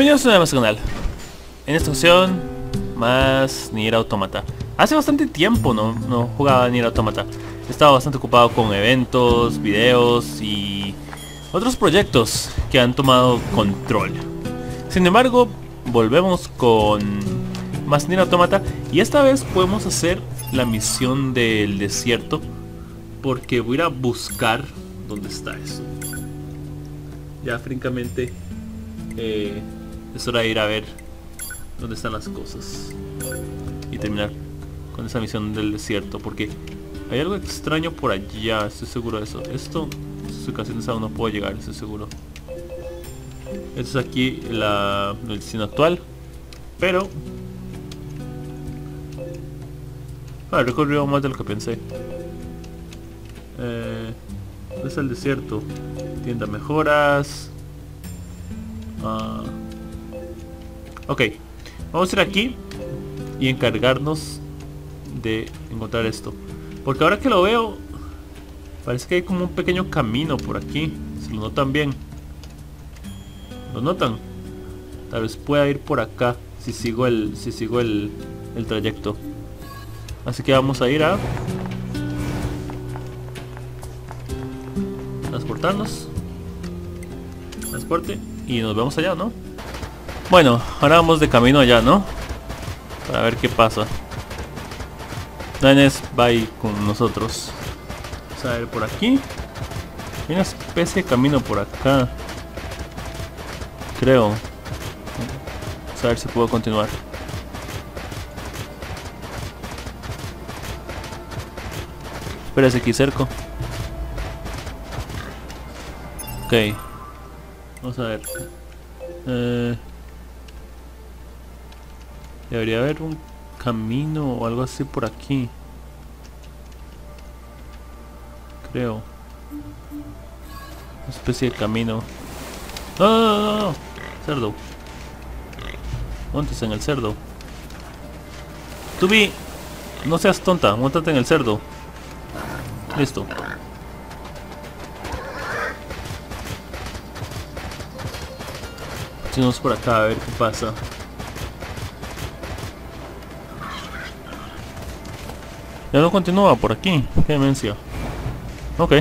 Bienvenidos una vez más al canal. En esta ocasión, más Nier Automata. Hace bastante tiempo no, no jugaba Nier Automata. Estaba bastante ocupado con eventos, videos y otros proyectos que han tomado control. Sin embargo, volvemos con más Nier Automata y esta vez podemos hacer la misión del desierto porque voy a ir a buscar dónde está eso. Ya francamente eh, es hora de ir a ver dónde están las cosas y terminar con esa misión del desierto porque hay algo extraño por allá, estoy seguro de eso. Esto, sus ocasiones aún no puedo llegar, estoy seguro. Esto es aquí el destino actual, pero ah, recorrido más de lo que pensé. Eh, ¿Dónde está el desierto? Tienda mejoras. Ah. Ok, vamos a ir aquí y encargarnos de encontrar esto. Porque ahora que lo veo, parece que hay como un pequeño camino por aquí. Si lo notan bien. ¿Lo notan? Tal vez pueda ir por acá si sigo el, si sigo el, el trayecto. Así que vamos a ir a transportarnos. Transporte. Y nos vemos allá, ¿no? Bueno, ahora vamos de camino allá, ¿no? Para ver qué pasa. Danes va con nosotros. Vamos a ver por aquí. Hay una especie de camino por acá. Creo. Vamos a ver si puedo continuar. Espérese aquí cerco. Ok. Vamos a ver. Eh, debería haber un camino o algo así por aquí. Creo. Una especie de camino. No, no, no. Cerdo. Montes en el cerdo. Tubi, no seas tonta, montate en el cerdo. Listo. Vamos por acá a ver qué pasa. Ya no continúa por aquí. Qué demencia. Ok.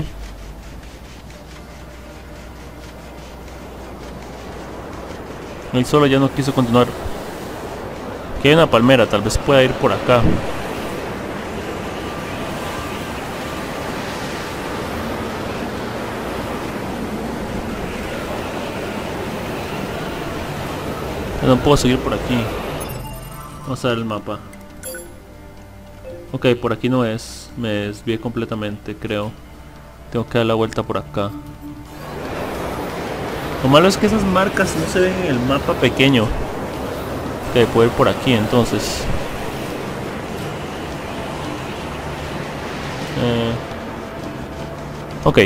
Él solo ya no quiso continuar. Que hay una palmera, tal vez pueda ir por acá. no puedo seguir por aquí. Vamos a ver el mapa. Ok, por aquí no es. Me desvié completamente, creo. Tengo que dar la vuelta por acá. Lo malo es que esas marcas no se ven en el mapa pequeño. Ok, puedo ir por aquí entonces. Eh, ok.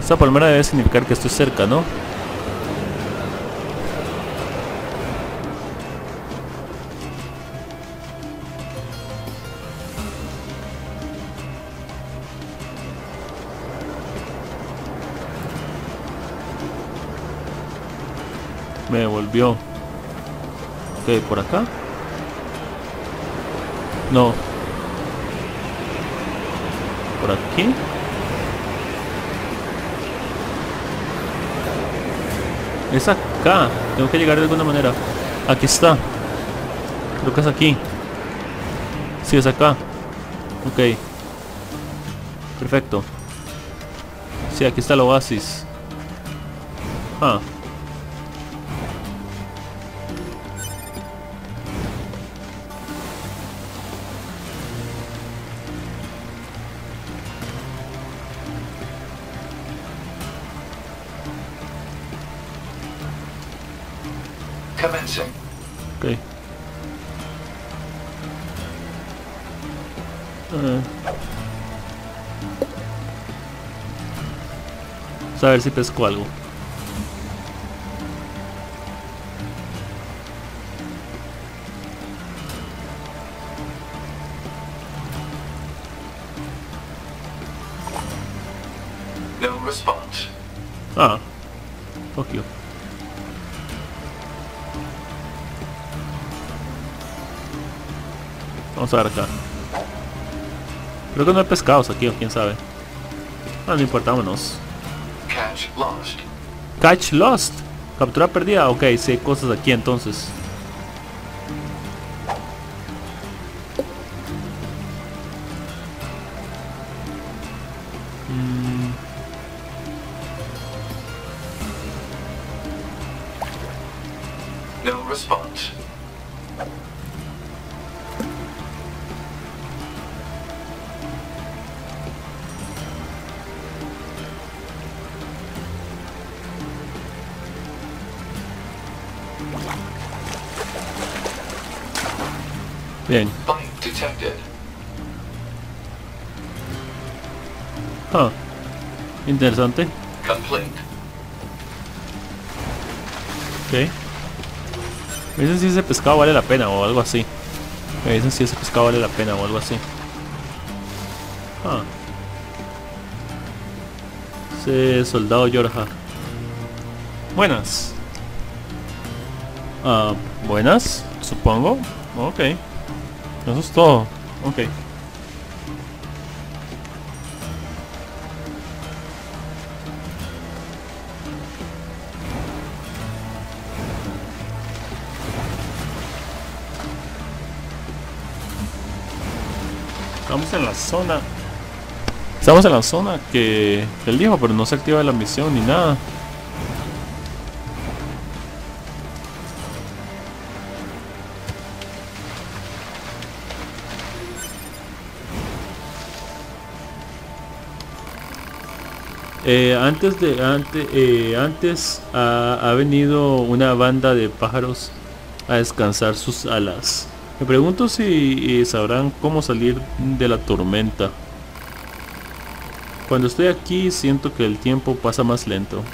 Esta palmera debe significar que estoy cerca, ¿no? Ok, por acá. No. Por aquí. Es acá. Tengo que llegar de alguna manera. Aquí está. Creo que es aquí. Sí, es acá. Ok. Perfecto. Sí, aquí está el oasis. Ah. si pesco algo. No response. Ah. Fuck. Vamos a ver acá. Creo que no hay pescados aquí o quién sabe. Ah, no importa, vámonos. Catch lost. Catch lost. Captura perdida. Ok, sí hay cosas aquí entonces. Mm, No response. Bien. Detected. Ah, interesante. Ok. Me dicen si ese pescado vale la pena o algo así. Me dicen si ese pescado vale la pena o algo así. Ah. Ese soldado Yorja. Buenas. Ah, buenas, supongo. Ok. Eso es todo. Ok. Estamos en la zona. Estamos en la zona que que él dijo, pero no se activa la misión ni nada. Antes de antes eh, antes ha, ha venido una banda de pájaros a descansar sus alas. Me pregunto si eh, sabrán cómo salir de la tormenta. Cuando estoy aquí siento que el tiempo pasa más lento.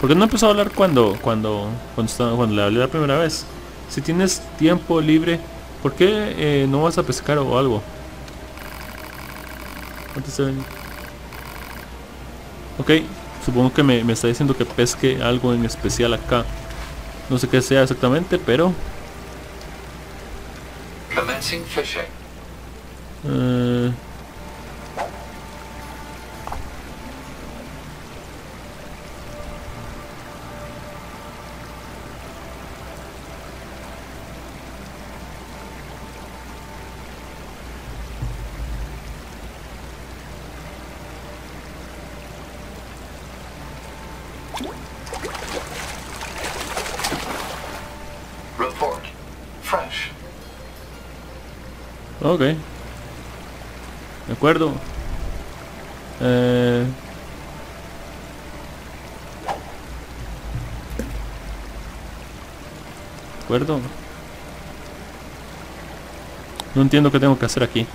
¿Por qué no empezó a hablar cuando cuando cuando, cuando le hablé la primera vez? Si tienes tiempo libre, ¿por qué eh, no vas a pescar o algo? Ok, supongo que me, me está diciendo que pesque algo en especial acá. No sé qué sea exactamente, pero... Commencing ok. De acuerdo. Eh, de acuerdo. No entiendo qué tengo que hacer aquí.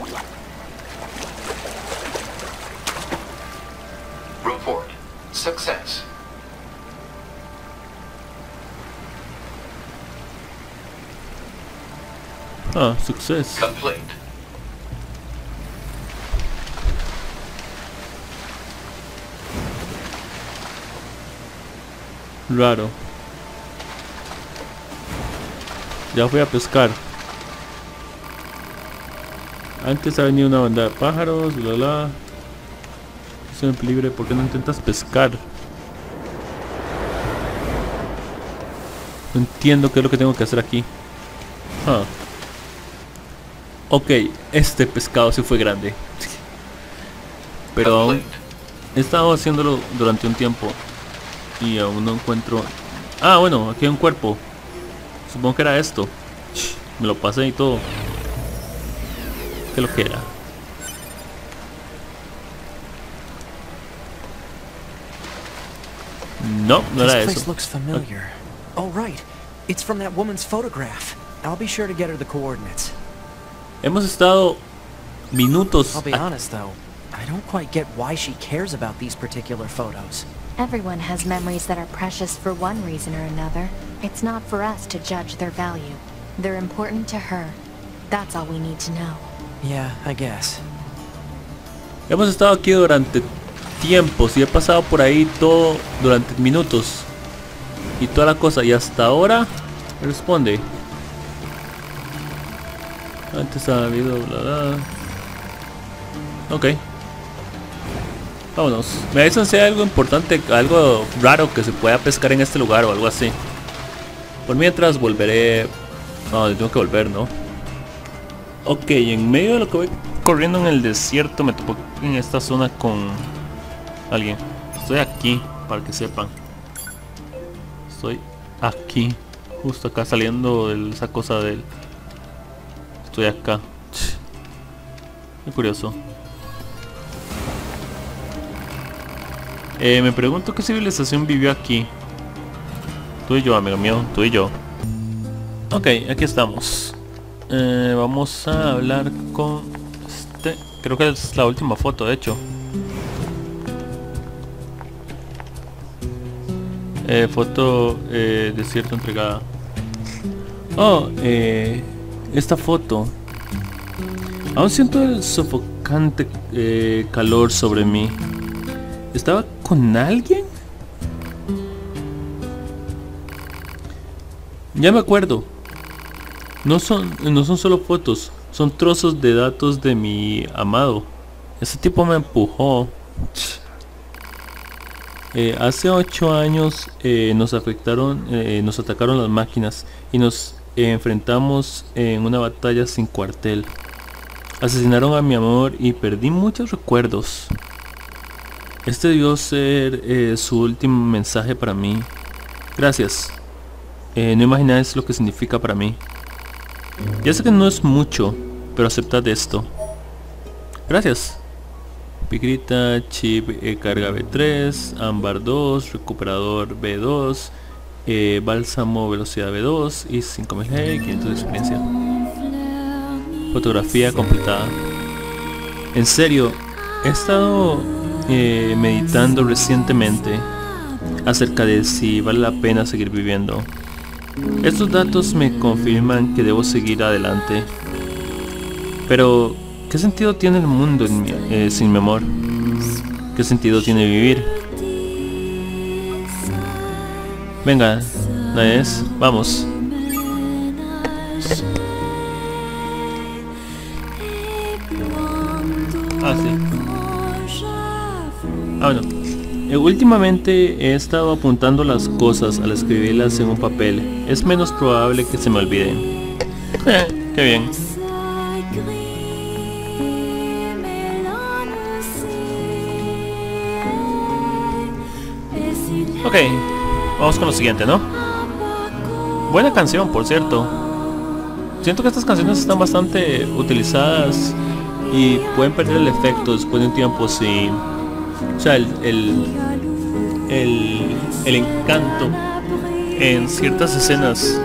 Report. Success. Ah, success. Complete. Raro. Ya fui a pescar. Antes ha venido una banda de pájaros, bla bla. Siempre libre, ¿por qué no intentas pescar? No entiendo qué es lo que tengo que hacer aquí. Ah. Ok, este pescado sí fue grande. Pero aún Complete. He estado haciéndolo durante un tiempo y aún no encuentro... Ah, bueno, aquí hay un cuerpo. Supongo que era esto. Me lo pasé y todo. ¿Qué lo que era? No, no This era place eso. looks familiar. Oh, right. It's from that woman's photograph. I'll be sure to get her the coordinates. Hemos estado minutos. I'll be a- honest, though. I don't quite get why she cares about these particular photos. Everyone has memories that are precious for one reason or another. It's not for us to judge their value. They're important to her. That's all we need to know. Yeah, I guess. Hemos estado aquí durante tiempos y he pasado por ahí todo durante minutos. Y toda la cosa. Y hasta ahora responde. Antes ha habido bla bla. Ok. Vámonos. Me dicen si hay algo importante, algo raro que se pueda pescar en este lugar o algo así. Por mientras volveré... No, tengo que volver, ¿no? Ok, en medio de lo que voy corriendo en el desierto me topo en esta zona con alguien. Estoy aquí, para que sepan. Estoy aquí, justo acá saliendo de esa cosa del... Estoy acá. Qué curioso. Eh, me pregunto qué civilización vivió aquí. Tú y yo, amigo mío, tú y yo. Ok, aquí estamos. Eh, vamos a hablar con este. Creo que es la última foto, de hecho. Eh, foto eh, desierto entregada. Oh, eh, esta foto. Aún siento el sofocante eh, calor sobre mí. ¿Estaba con alguien? Ya me acuerdo. No son, no son solo fotos, son trozos de datos de mi amado. Ese tipo me empujó. Eh, hace ocho años eh, nos afectaron, eh, nos atacaron las máquinas y nos enfrentamos en una batalla sin cuartel. Asesinaron a mi amor y perdí muchos recuerdos. Este debió ser eh, su último mensaje para mí. Gracias. Eh, no imagináis lo que significa para mí. Ya sé que no es mucho, pero aceptad esto. Gracias. Pigrita, chip, eh, carga B3, ámbar 2, recuperador B2, eh, bálsamo velocidad B2 y 5000 G, 500 de experiencia. Fotografía completada. En serio, he estado eh, meditando recientemente acerca de si vale la pena seguir viviendo. Estos datos me confirman que debo seguir adelante. Pero, ¿qué sentido tiene el mundo mi- eh, sin mi amor? ¿Qué sentido tiene vivir? Venga, Naes, vamos. Ah, sí. Ah, bueno. Eh, últimamente he estado apuntando las cosas al escribirlas en un papel. Es menos probable que se me olviden. Eh, qué bien. Ok, vamos con lo siguiente, ¿no? Buena canción, por cierto. Siento que estas canciones están bastante utilizadas y pueden perder el efecto después de un tiempo si... O sea, el, el, el, encanto en ciertas escenas,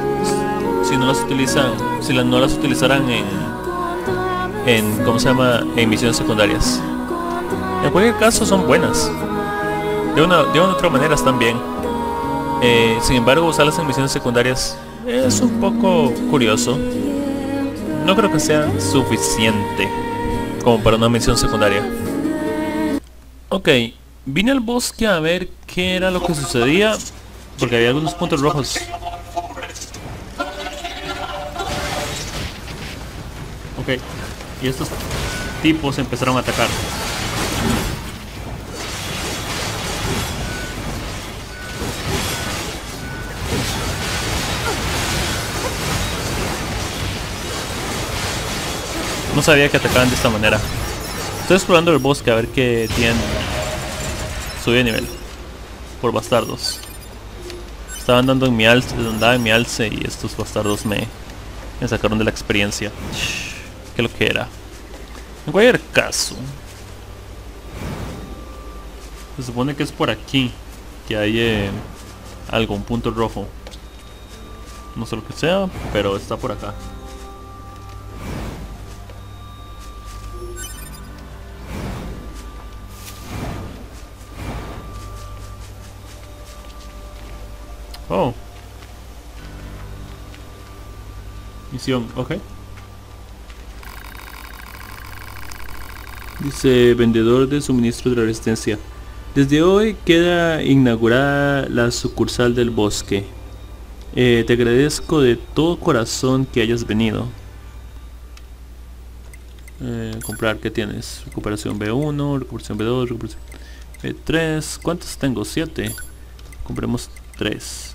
si no las utilizan, si las, no las utilizaran en, en, ¿cómo se llama? En misiones secundarias. En cualquier caso son buenas. De una, de una u otra manera están bien. Eh, sin embargo, usarlas en misiones secundarias es un poco curioso. No creo que sea suficiente como para una misión secundaria. Ok, vine al bosque a ver qué era lo que sucedía, porque había algunos puntos rojos. Ok, y estos tipos empezaron a atacar. No sabía que atacaban de esta manera. Estoy explorando el bosque a ver qué tienen. Subí de nivel. Por bastardos. Estaba andando en mi alce, andaba en mi alce y estos bastardos me, me sacaron de la experiencia. ¿Qué lo que era? En cualquier caso. Se supone que es por aquí que hay eh, algo, un punto rojo. No sé lo que sea, pero está por acá. Oh. Misión, ok. Dice vendedor de suministros de la resistencia. Desde hoy queda inaugurada la sucursal del bosque. Eh, te agradezco de todo corazón que hayas venido. Eh, comprar, ¿qué tienes? Recuperación B1, recuperación B2, recuperación B3. ¿Cuántos tengo? 7. Compremos 3.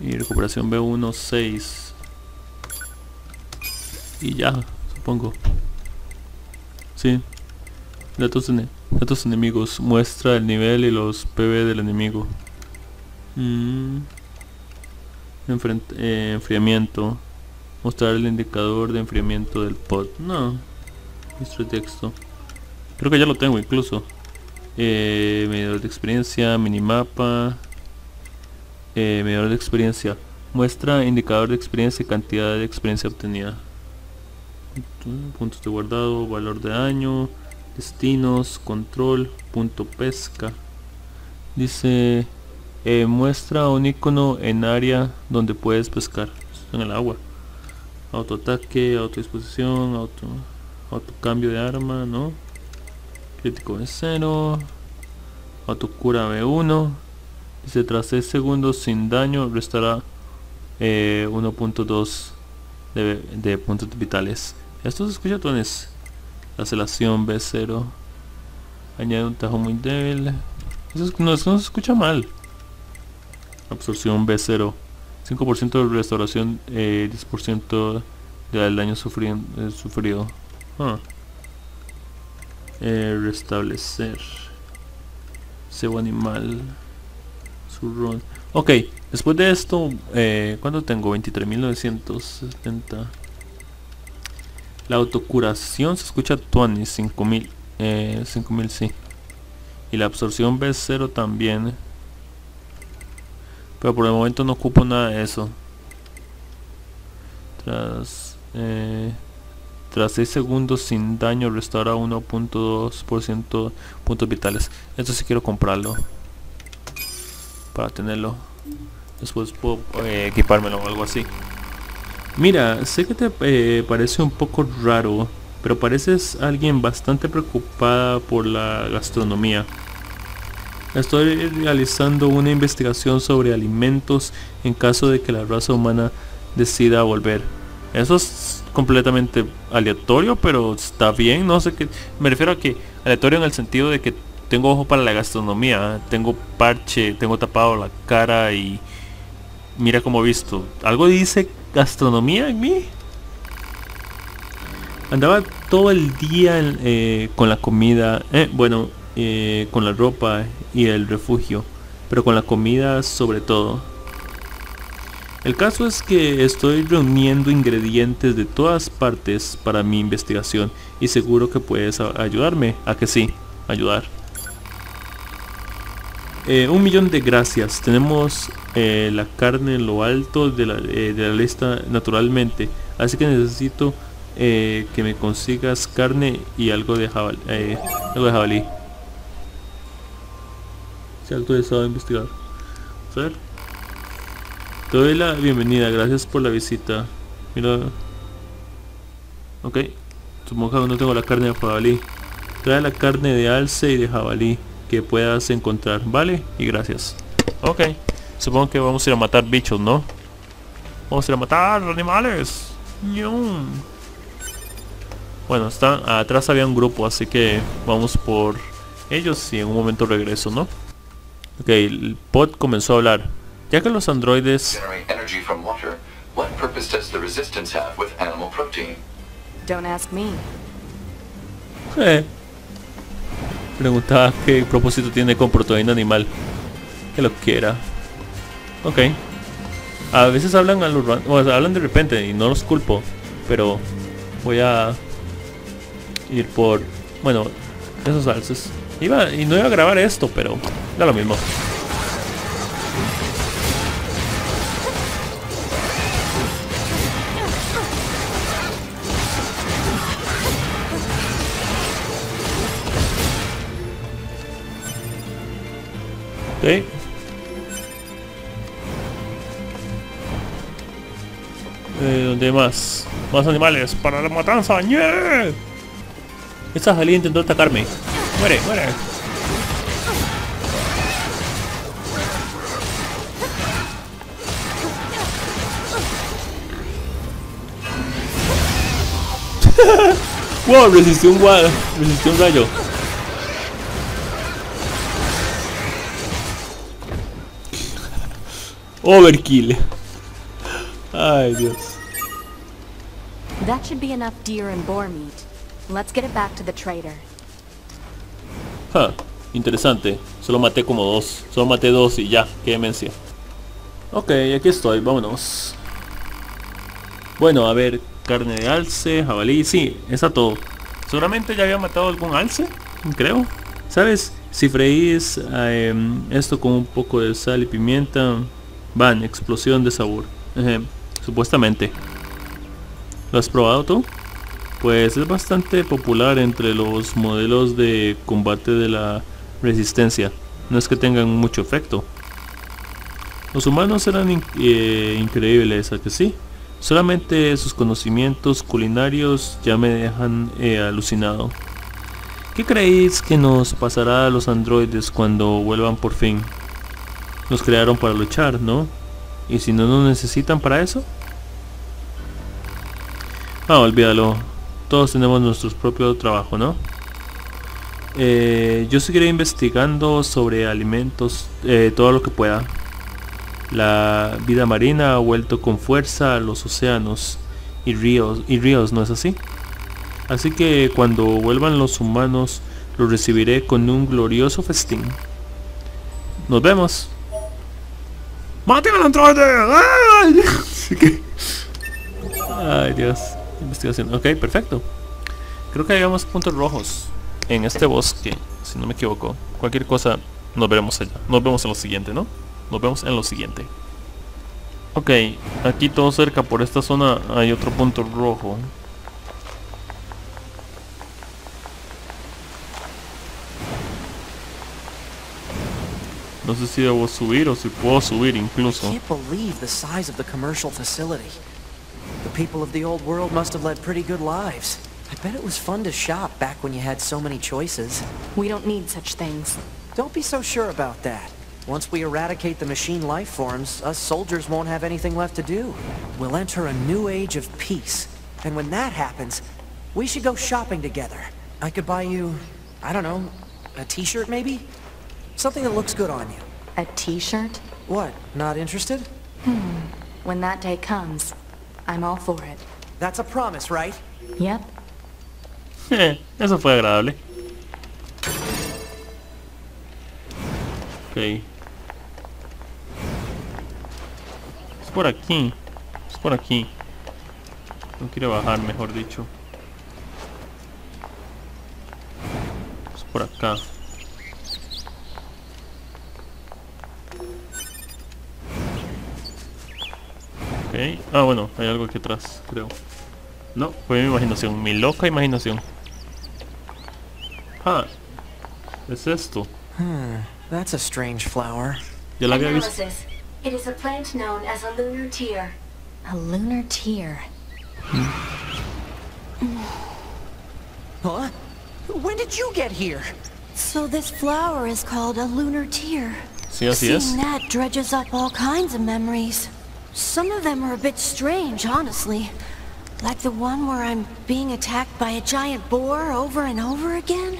Y recuperación B1, 6. Y ya, supongo. Sí. Datos, ene- datos enemigos. Muestra el nivel y los PV del enemigo. Mm. Eh, enfriamiento. Mostrar el indicador de enfriamiento del pod. No. Registro de texto. Creo que ya lo tengo incluso. Eh, medidor de experiencia, minimapa. Eh, de experiencia. Muestra indicador de experiencia y cantidad de experiencia obtenida. Punto- Puntos de guardado, valor de daño, destinos, control, punto pesca. Dice eh, muestra un icono en área donde puedes pescar en el agua. Autoataque, autodisposición, auto, autocambio de arma, ¿no? Crítico de 0. Autocura B1. Dice tras 6 segundos sin daño restará eh, 1.2 de, de puntos vitales. Esto se escucha tones. Aceleración B0. Añade un tajo muy débil. Eso es- no, se escucha mal. Absorción B0. 5% de restauración, eh, 10% del daño sufrido. eh, sufrido. Ah. Eh, restablecer. Cebo animal. Ok, después de esto, eh, ¿cuánto tengo? 23.970. La autocuración se escucha 20, 5000. Eh, 5000 sí. Y la absorción B0 también. Pero por el momento no ocupo nada de eso. Tras eh, tras 6 segundos sin daño restaura 1.2% puntos vitales. Esto sí quiero comprarlo. Para tenerlo. Después puedo eh, equipármelo o algo así. Mira, sé que te eh, parece un poco raro, pero pareces alguien bastante preocupada por la gastronomía. Estoy realizando una investigación sobre alimentos en caso de que la raza humana decida volver. Eso es completamente aleatorio, pero está bien, no sé qué. Me refiero a que aleatorio en el sentido de que tengo ojo para la gastronomía, tengo parche, tengo tapado la cara y mira como he visto. Algo dice gastronomía en mí. Andaba todo el día eh, con la comida, eh, bueno, eh, con la ropa y el refugio, pero con la comida sobre todo. El caso es que estoy reuniendo ingredientes de todas partes para mi investigación y seguro que puedes ayudarme, a que sí, ayudar. Eh, un millón de gracias. Tenemos eh, la carne en lo alto de la, eh, lista naturalmente. Así que necesito que me consigas carne y algo de jabalí. algo de jabalí. Si algo deseo investigar. A ver. Te doy la bienvenida, gracias por la visita. Mira. Ok. Supongo que no tengo la carne de jabalí. Trae la carne de alce y de jabalí que puedas encontrar, ¿vale? Y gracias. Ok. Supongo que vamos a ir a matar bichos, ¿no? Vamos a ir a matar animales. Bueno, está, atrás había un grupo, así que vamos por ellos y en un momento regreso, ¿no? Ok, el pod comenzó a hablar. Ya que los androides... Generate energy from water. What purpose does the resistance have with animal protein? Don't ask me. Eh, preguntaba qué propósito tiene con proteína animal. Que lo quiera. Ok. A veces hablan a los ran- o sea, hablan de repente y no los culpo. Pero voy a ir por. Bueno, esos salses. Iba, y no iba a grabar esto, pero da lo mismo. Eh, ¿Dónde más? Más animales para la matanza. ¡Nie! Esa Jalí intentó atacarme. Muere, muere. wow, resistió un, resistió un rayo. Overkill. Ay, Dios. That should be enough deer and boar meat. Let's get it back to the trader. Ja, interesante. Solo maté como dos. Solo maté dos y ya. Qué demencia. Ok, aquí estoy. Vámonos. Bueno, a ver. Carne de alce, jabalí. Sí, está todo. Seguramente ya había matado algún alce. Creo. ¿Sabes? Si freís eh, esto con un poco de sal y pimienta. Van, explosión de sabor. Supuestamente. ¿Lo has probado tú? Pues es bastante popular entre los modelos de combate de la resistencia. No es que tengan mucho efecto. Los humanos eran eh, increíbles, ¿a que sí? Solamente sus conocimientos culinarios ya me dejan eh, alucinado. ¿Qué creéis que nos pasará a los androides cuando vuelvan por fin? Nos crearon para luchar, ¿no? ¿Y si no nos necesitan para eso? Ah, olvídalo. Todos tenemos nuestro propio trabajo, ¿no? Eh, yo seguiré investigando sobre alimentos, eh, todo lo que pueda. La vida marina ha vuelto con fuerza a los océanos y ríos, y ríos, ¿no es así? Así que cuando vuelvan los humanos, los recibiré con un glorioso festín. Nos vemos. ¡Maten al androide! ¡Ay! Así que- Ay, Dios. Investigación. Ok, perfecto. Creo que llegamos a puntos rojos en este bosque, si no me equivoco. Cualquier cosa, nos veremos allá. Nos vemos en lo siguiente, ¿no? Nos vemos en lo siguiente. Ok, aquí todo cerca por esta zona hay otro punto rojo. No sé si debo subir o si puedo subir incluso. Can't believe the size of the commercial facility. The people of the old world must have led pretty good lives. I bet it was fun to shop back when you had so many choices. We don't need such things. Don't be so sure about that. Once we eradicate the machine life forms, us soldiers won't have anything left to do. We'll enter a new age of peace. And when that happens, we should go shopping together. I could buy you, I don't know, a t-shirt maybe? Something that looks good on you. A t-shirt? What, not interested? When that day comes, I'm all for it. That's a promise, right? Yep. Eh, eso fue agradable. Ok. Es por aquí. Es por aquí. No quiero bajar, mejor dicho. Es por acá. Ok. Ah, bueno, hay algo aquí atrás, creo. No, fue mi imaginación, mi loca imaginación. Ah, es esto. Hmm, that's a strange flower. Ya la había visto. Analysis. It is a plant known as a lunar tear. A lunar tear. Huh? When did you get here? So this flower is called a lunar tear. Sí, así es. Seeing that dredges up all kinds of memories. Some of them are a bit strange, honestly. Like the one where I'm being attacked by a giant boar over and over again.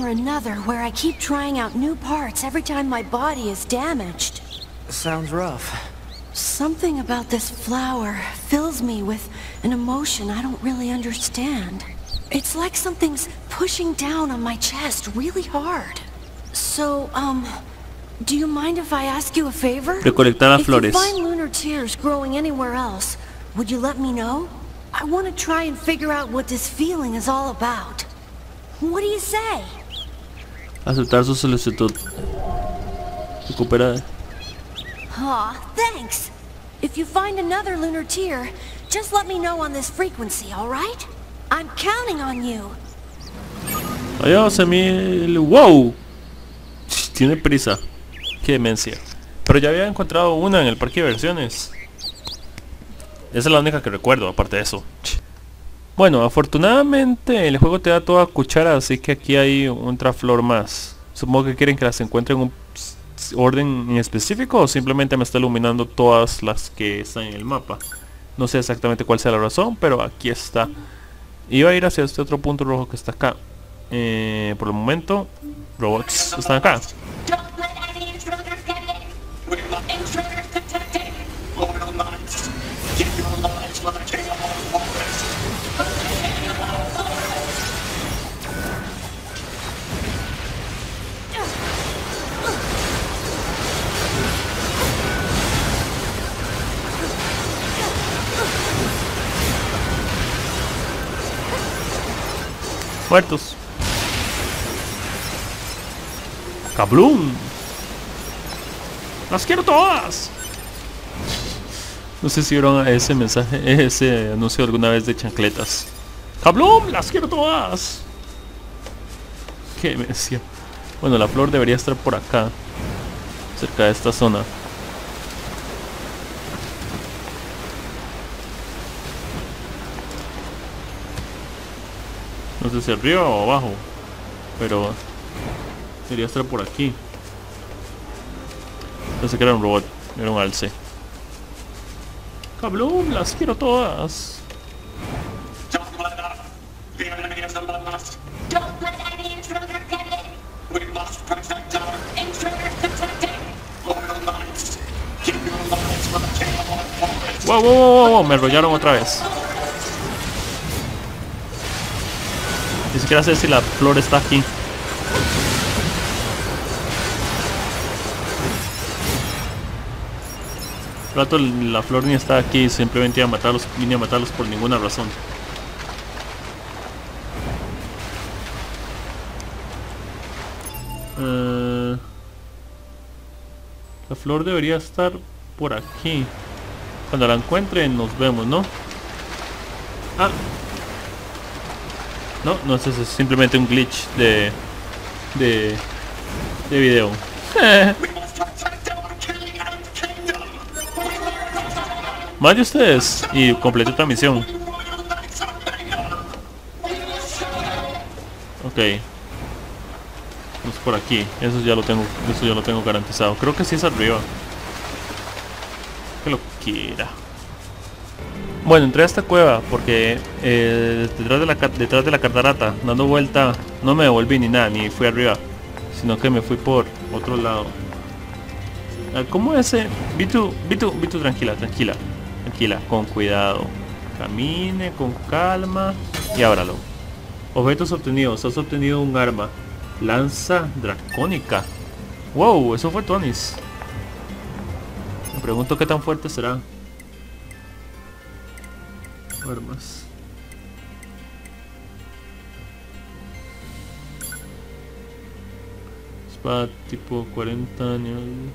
or another where I keep trying out new parts every time my body is damaged. Sounds rough. Something about this flower fills me with an emotion I don't really understand. It's like something's pushing down on my chest really hard. So, um, do you mind if I ask you a favor? Recolectar las If you flores. find lunar tears growing anywhere else, would you let me know? I want to try and figure out what this feeling is all about. What do you say? Aceptar su solicitud. Recupera. Aw, thanks. If you find another lunar tear, just let me know on this frequency, all right? I'm counting on you. Adiós, Emil. ¡Wow! Tiene prisa. Qué demencia. Pero ya había encontrado una en el parque de versiones. Esa es la única que recuerdo, aparte de eso. Bueno, afortunadamente el juego te da toda cuchara, así que aquí hay otra flor más. Supongo que quieren que las encuentre en un orden en específico o simplemente me está iluminando todas las que están en el mapa. No sé exactamente cuál sea la razón, pero aquí está. Iba a ir hacia este otro punto rojo que está acá. Eh, por el momento, robots están acá. Muertos. ¡Cablum! ¡Las quiero todas! No sé si vieron ese mensaje, ese anuncio alguna vez de chancletas. ¡Cablum! ¡Las quiero todas! ¿Qué me decía? Bueno, la flor debería estar por acá. Cerca de esta zona. No sé si arriba o abajo. Pero debería estar por aquí. Pensé que era un robot, era un alce. Cablum, las quiero todas. Wow, wow, wow, wow, me enrollaron otra vez. Ni siquiera sé si la flor está aquí. Rato la flor ni está aquí, simplemente iba a matarlos, vine a matarlos por ninguna razón. Eh, la flor debería estar por aquí. Cuando la encuentre nos vemos, ¿no? Ah. No, no es eso, es simplemente un glitch de... De... De video. We must protect our king and kingdom. Más de ustedes. Y completé otra misión. Ok. Es por aquí. Eso ya lo tengo. Eso ya lo tengo garantizado. Creo que sí es arriba. Que lo quiera. Bueno, entré a esta cueva porque eh, detrás, de la, detrás de la dando vuelta, no me devolví ni nada, ni fui arriba, sino que me fui por otro lado. Ah, ¿Cómo ese? Vitu, Vitu, Vitu, tranquila, tranquila, tranquila, con cuidado. Camine con calma y ábralo. Objetos obtenidos. Has obtenido un arma. Lanza dracónica. Wow, eso fue Tonis. Me pregunto qué tan fuerte será. Armas. Espada tipo 40 nivel.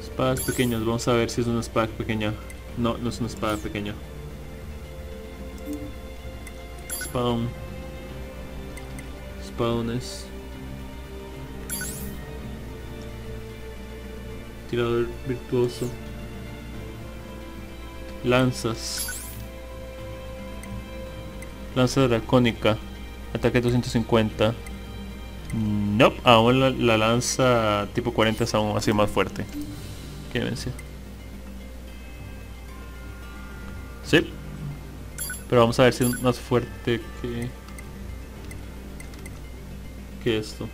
Espadas pequeñas, vamos a ver si es una espada pequeña. No, no es una espada pequeña. Spawn. Spawnes. Tirador virtuoso. Lanzas. Lanza dracónica. Ataque 250. Nope, aún la, la lanza tipo 40 es aún así más fuerte. ¿Qué vencia? Sí. Pero vamos a ver si es más fuerte que... Que esto.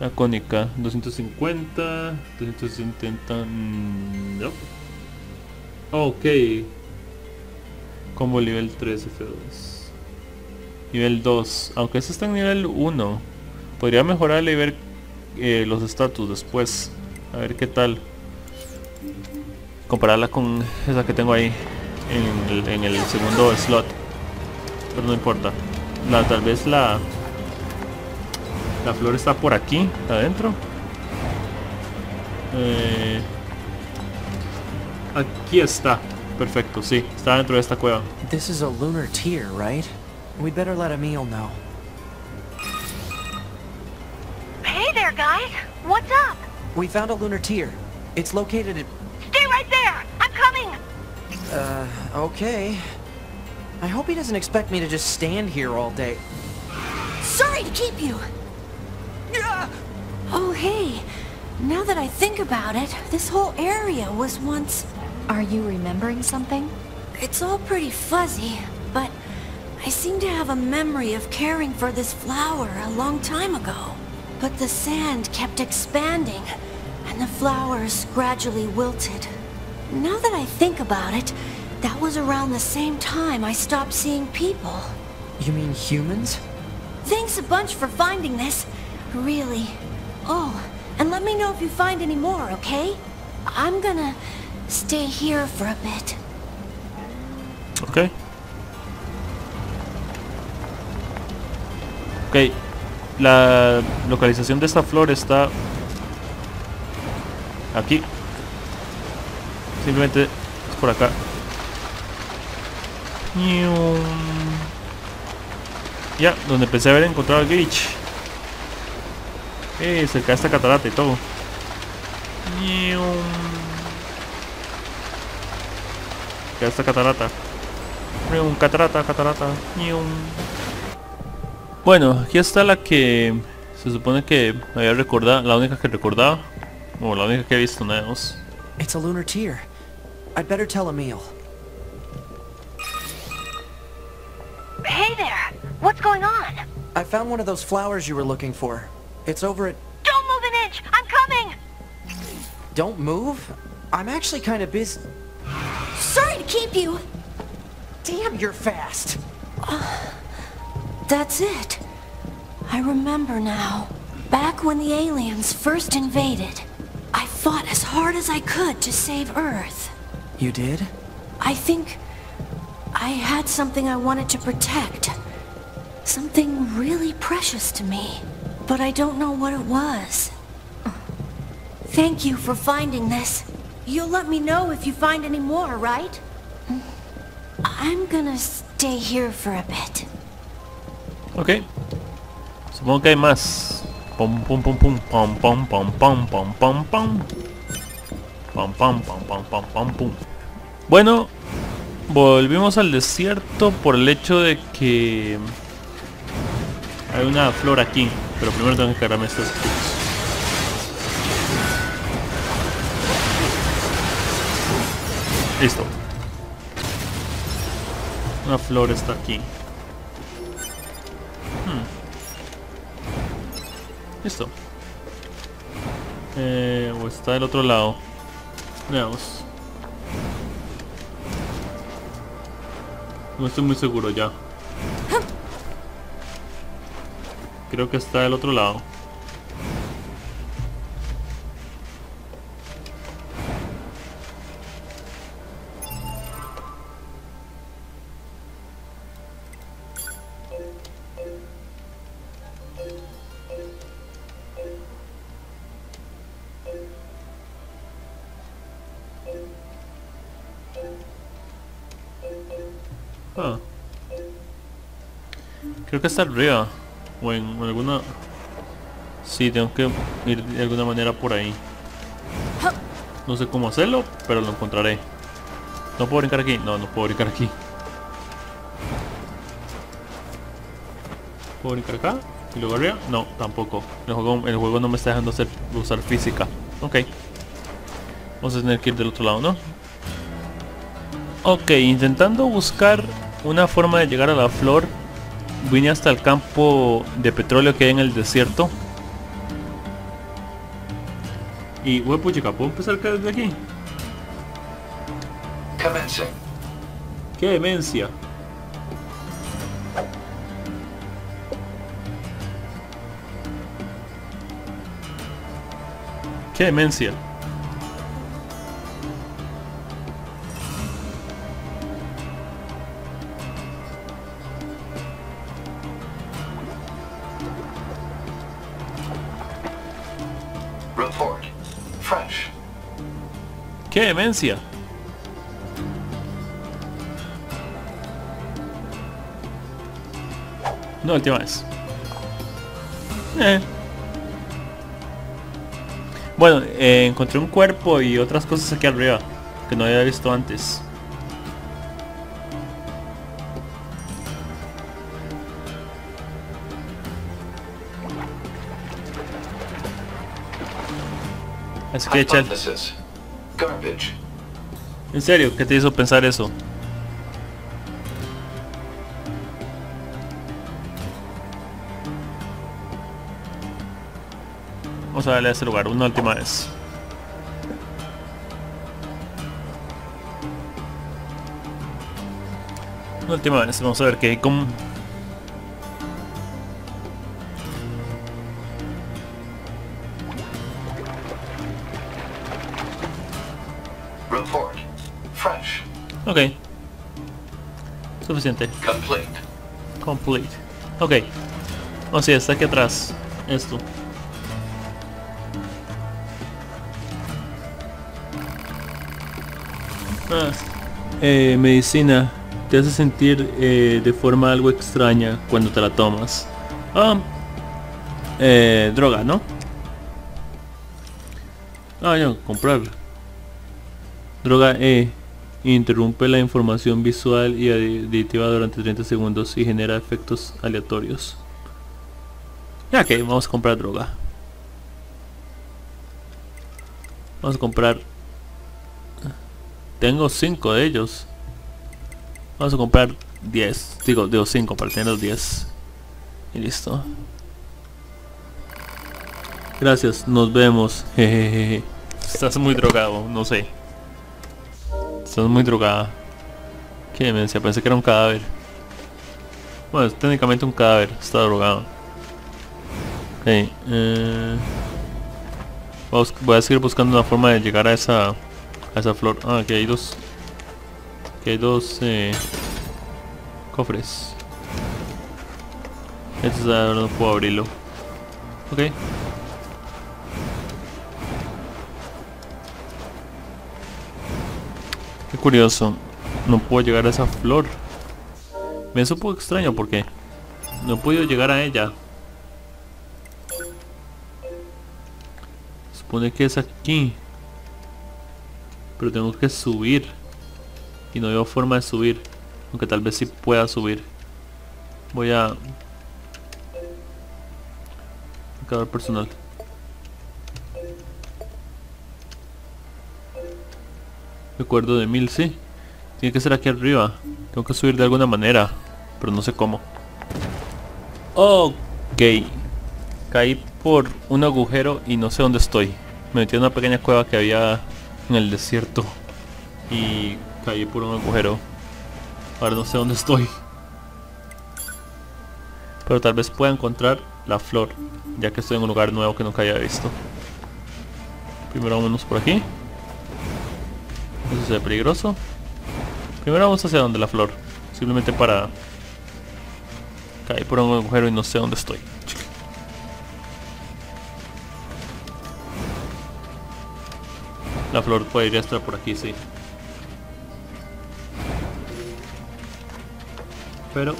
La cónica, 250, 270... mm, No. Ok. Combo nivel 3 F2. Nivel 2. Aunque este está en nivel 1. Podría mejorarle y ver eh, los estatus después. A ver qué tal. Compararla con esa que tengo ahí en el, en el segundo slot. Pero no importa. La, tal vez la... La flor está por aquí, adentro. Eh, aquí está. Perfecto, sí. Está dentro de esta cueva. This is a lunar tier, right? We'd better let Emil know. Hey there, guys. What's up? We found a lunar tier. It's located at... Stay right there. I'm coming. Uh, okay. I hope he doesn't expect me to just stand here all day. Sorry to keep you. Oh, hey. Now that I think about it, this whole area was once Are you remembering something? It's all pretty fuzzy, but I seem to have a memory of caring for this flower a long time ago. But the sand kept expanding, and the flowers gradually wilted. Now that I think about it, that was around the same time I stopped seeing people. You mean humans? Thanks a bunch for finding this. Really. Oh, and let me know if you find any more, okay? I'm gonna stay here for a bit. Ok. Ok. La localización de esta flor está aquí. Simplemente es por acá. Ya, donde pensé haber encontrado el glitch. Eh, cerca de esta catarata y todo. Ñium. Cerca de esta catarata. Un catarata, catarata. Bueno, aquí está la que se supone que había recordado, la única que recordaba. O la única que he visto, nada más. It's a lunar tear. I'd better tell Emil. Hey there! What's going on? I found one of those flowers you were looking for. It's over at... Don't move an inch! I'm coming! Don't move? I'm actually kind of busy. Sorry to keep you! Damn, you're fast! Uh, that's it. I remember now. Back when the aliens first invaded, I fought as hard as I could to save Earth. You did? I think I had something I wanted to protect. Something really precious to me. But I don't know what it was. Thank you for finding this. You'll let me know if you find any more, right? I'm gonna stay here for a bit. Ok. Supongo que hay más. Pum pum pum pum pum pum pum pum pum pum pum. Pum pum pum pum pum pum pum. Bueno, volvimos al desierto por el hecho de que hay una flor aquí, pero primero tengo que cargarme estos Listo. Una flor está aquí. Hmm. Listo. Eh, o está del otro lado. Veamos. No estoy muy seguro ya. Creo que está del otro lado. Que está arriba. O en alguna... Sí, tengo que ir de alguna manera por ahí. No sé cómo hacerlo, pero lo encontraré. ¿No puedo brincar aquí? No, no puedo brincar aquí. ¿Puedo brincar acá? ¿Y luego arriba? No, tampoco. El juego, el juego no me está dejando hacer, usar física. Ok. Vamos a tener que ir del otro lado, ¿no? Ok, intentando buscar una forma de llegar a la flor, vine hasta el campo de petróleo que hay en el desierto. Y, huevo chica, ¿puedo empezar desde aquí? Commencing. ¡Qué demencia! ¡Qué demencia! Demencia! No, última vez. Eh. Bueno, eh, encontré un cuerpo y otras cosas aquí arriba que no había visto antes. Así que echa En serio, ¿qué te hizo pensar eso? Vamos a darle a ese lugar una última vez. Una última vez, vamos a ver qué hay Suficiente. Complete. Complete. Ok. O sea, está aquí atrás. Esto. Ah. Eh, medicina. Te hace sentir eh, de forma algo extraña cuando te la tomas. Ah. Eh, droga, ¿no? Ah, ya, comprar. Droga E. Interrumpe la información visual y aditiva durante 30 segundos y genera efectos aleatorios. Ya que vamos a comprar droga. Vamos a comprar... Tengo 5 de ellos. Vamos a comprar 10. Digo, digo 5 para tener los 10. Y listo. Gracias, nos vemos. Jejeje. Estás muy drogado, no sé. Estás muy drogada. Qué demencia, pensé que era un cadáver. Bueno, es técnicamente un cadáver, está drogado. Ok, eh, voy a seguir buscando una forma de llegar a esa a esa flor. Ah, aquí hay dos. Aquí hay dos eh, cofres. Este no puedo abrirlo. Ok. Curioso. No puedo llegar a esa flor. Me es un poco extraño porque no he podido llegar a ella. Supone que es aquí. Pero tengo que subir. Y no veo forma de subir. Aunque tal vez sí pueda subir. Voy a... Acabar personal. Recuerdo de mil, sí. Tiene que ser aquí arriba. Tengo que subir de alguna manera. Pero no sé cómo. Ok. Caí por un agujero y no sé dónde estoy. Me metí en una pequeña cueva que había en el desierto. Y caí por un agujero. Ahora no sé dónde estoy. Pero tal vez pueda encontrar la flor. Ya que estoy en un lugar nuevo que nunca había visto. Primero vámonos por aquí. Eso se ve peligroso. Primero vamos hacia donde la flor. Simplemente para... Caí por un agujero y no sé dónde estoy. La flor podría estar por aquí, sí. Pero...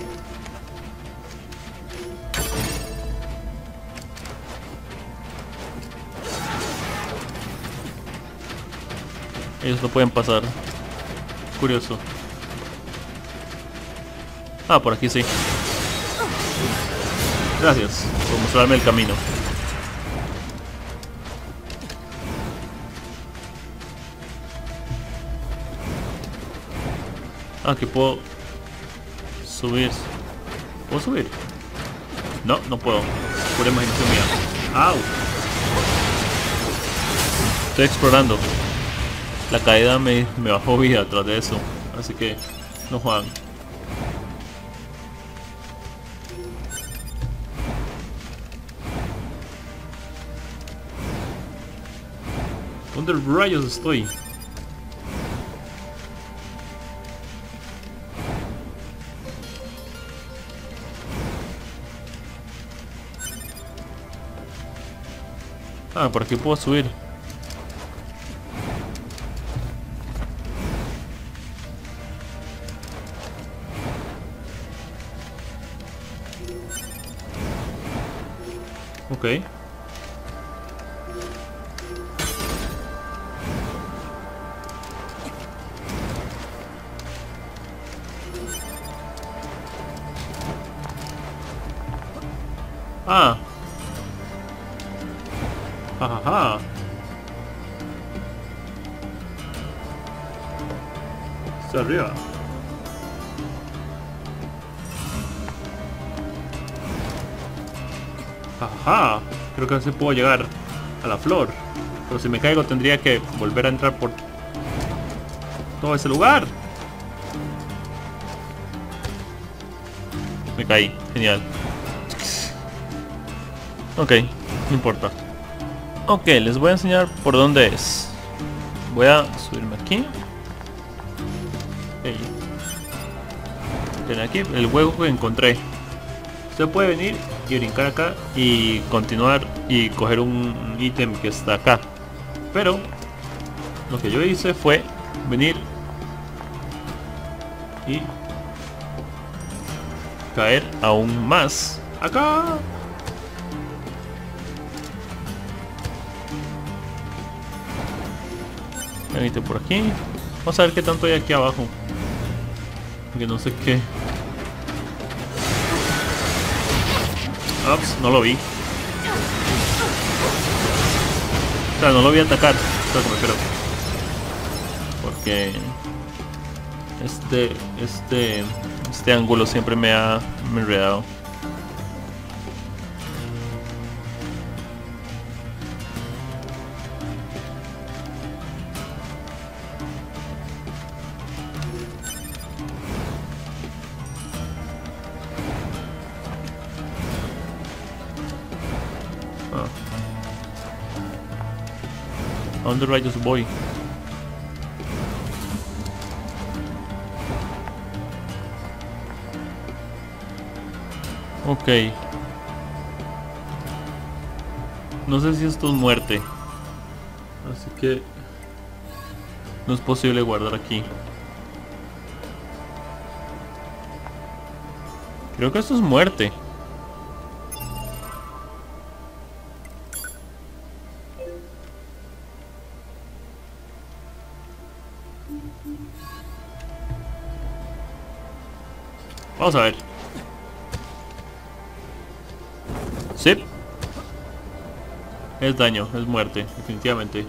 Ellos no pueden pasar. Curioso. Ah, por aquí sí. Gracias por mostrarme el camino. Ah, que puedo subir. ¿Puedo subir? No, no puedo. Pura imaginación mía. ¡Au! Estoy explorando. La caída me, me bajó vida tras de eso. Así que no juegan. ¿Dónde rayos estoy? Ah, por aquí puedo subir. Ok. Ah. Ja, ja, ja. Está Ajá. Creo que así puedo llegar a la flor. Pero si me caigo tendría que volver a entrar por todo ese lugar. Me caí. Genial. Ok, no importa. Ok, les voy a enseñar por dónde es. Voy a subirme aquí. Ok. Tienen aquí el huevo que encontré. Usted puede venir y brincar acá y continuar y coger un ítem que está acá. Pero lo que yo hice fue venir y caer aún más acá. Venite por aquí. Vamos a ver qué tanto hay aquí abajo. Que no sé qué. Ups, no lo vi. O sea, no lo vi atacar. Esto me creo. Porque este este este ángulo siempre me ha me enredado. Rayos voy? Ok. No sé si esto es muerte. Así que... No es posible guardar aquí. Creo que esto es muerte. Vamos a ver. Sí. Es daño, es muerte, definitivamente.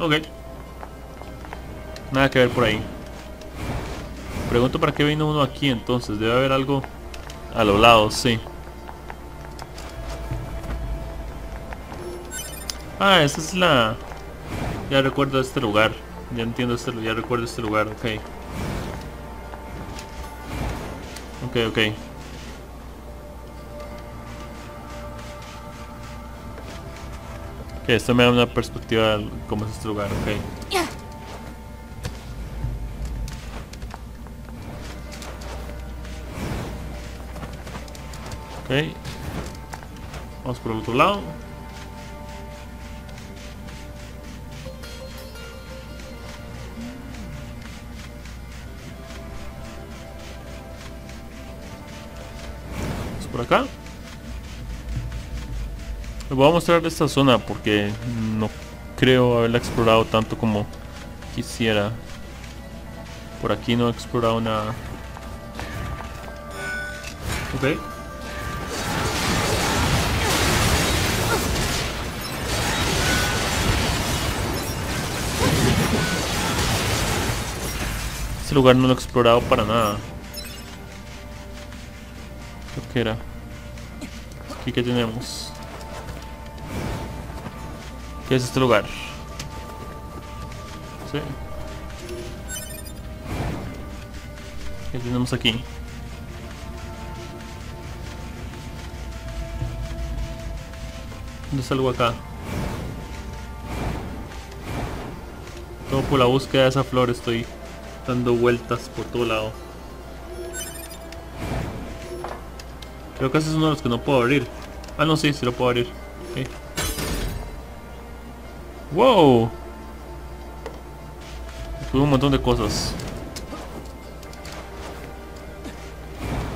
Ok. Nada que ver por ahí. Pregunto para qué vino uno aquí entonces. Debe haber algo a los lados, sí. Ah, esa es la... Ya recuerdo este lugar. Ya entiendo este ya recuerdo este lugar, ok. Ok, ok. Ok, esto me da una perspectiva de cómo es este lugar, ok. Ok. Vamos por el otro lado. Acá. Les voy a mostrar esta zona porque no creo haberla explorado tanto como quisiera. Por aquí no he explorado nada. Ok. Este lugar no lo he explorado para nada. Creo que era. Aquí que tenemos. ¿Qué es este lugar? Sí. ¿Qué tenemos aquí? ¿Dónde está algo acá? Todo por la búsqueda de esa flor estoy dando vueltas por todo lado. Creo que ese es uno de los que no puedo abrir. Ah, no, sí, sí lo puedo abrir. Ok. ¡Wow! Tuve un montón de cosas.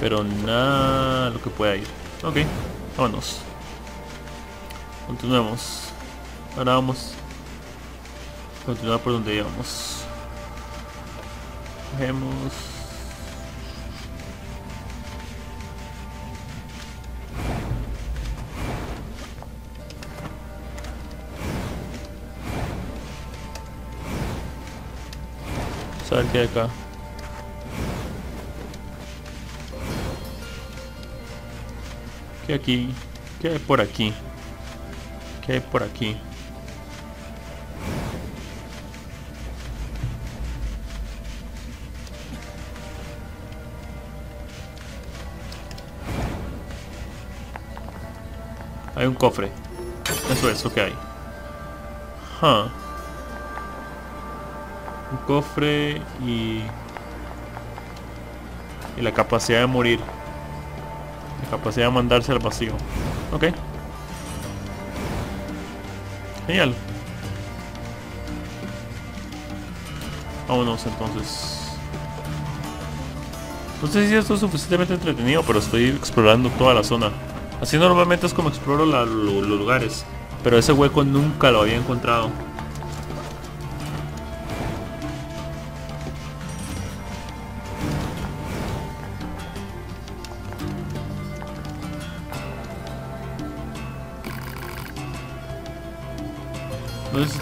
Pero nada lo que pueda ir. Ok, vámonos. Continuemos. Ahora vamos continuar por donde íbamos. Cogemos. Vamos a ver qué hay acá. ¿Qué hay aquí? ¿Qué hay por aquí? ¿Qué hay por aquí? Hay un cofre. Eso es lo que hay. Huh. Un cofre y... Y la capacidad de morir. La capacidad de mandarse al vacío. Ok. Genial. Vámonos entonces. No sé si esto es suficientemente entretenido, pero estoy explorando toda la zona. Así normalmente es como exploro los lugares. Pero ese hueco nunca lo había encontrado.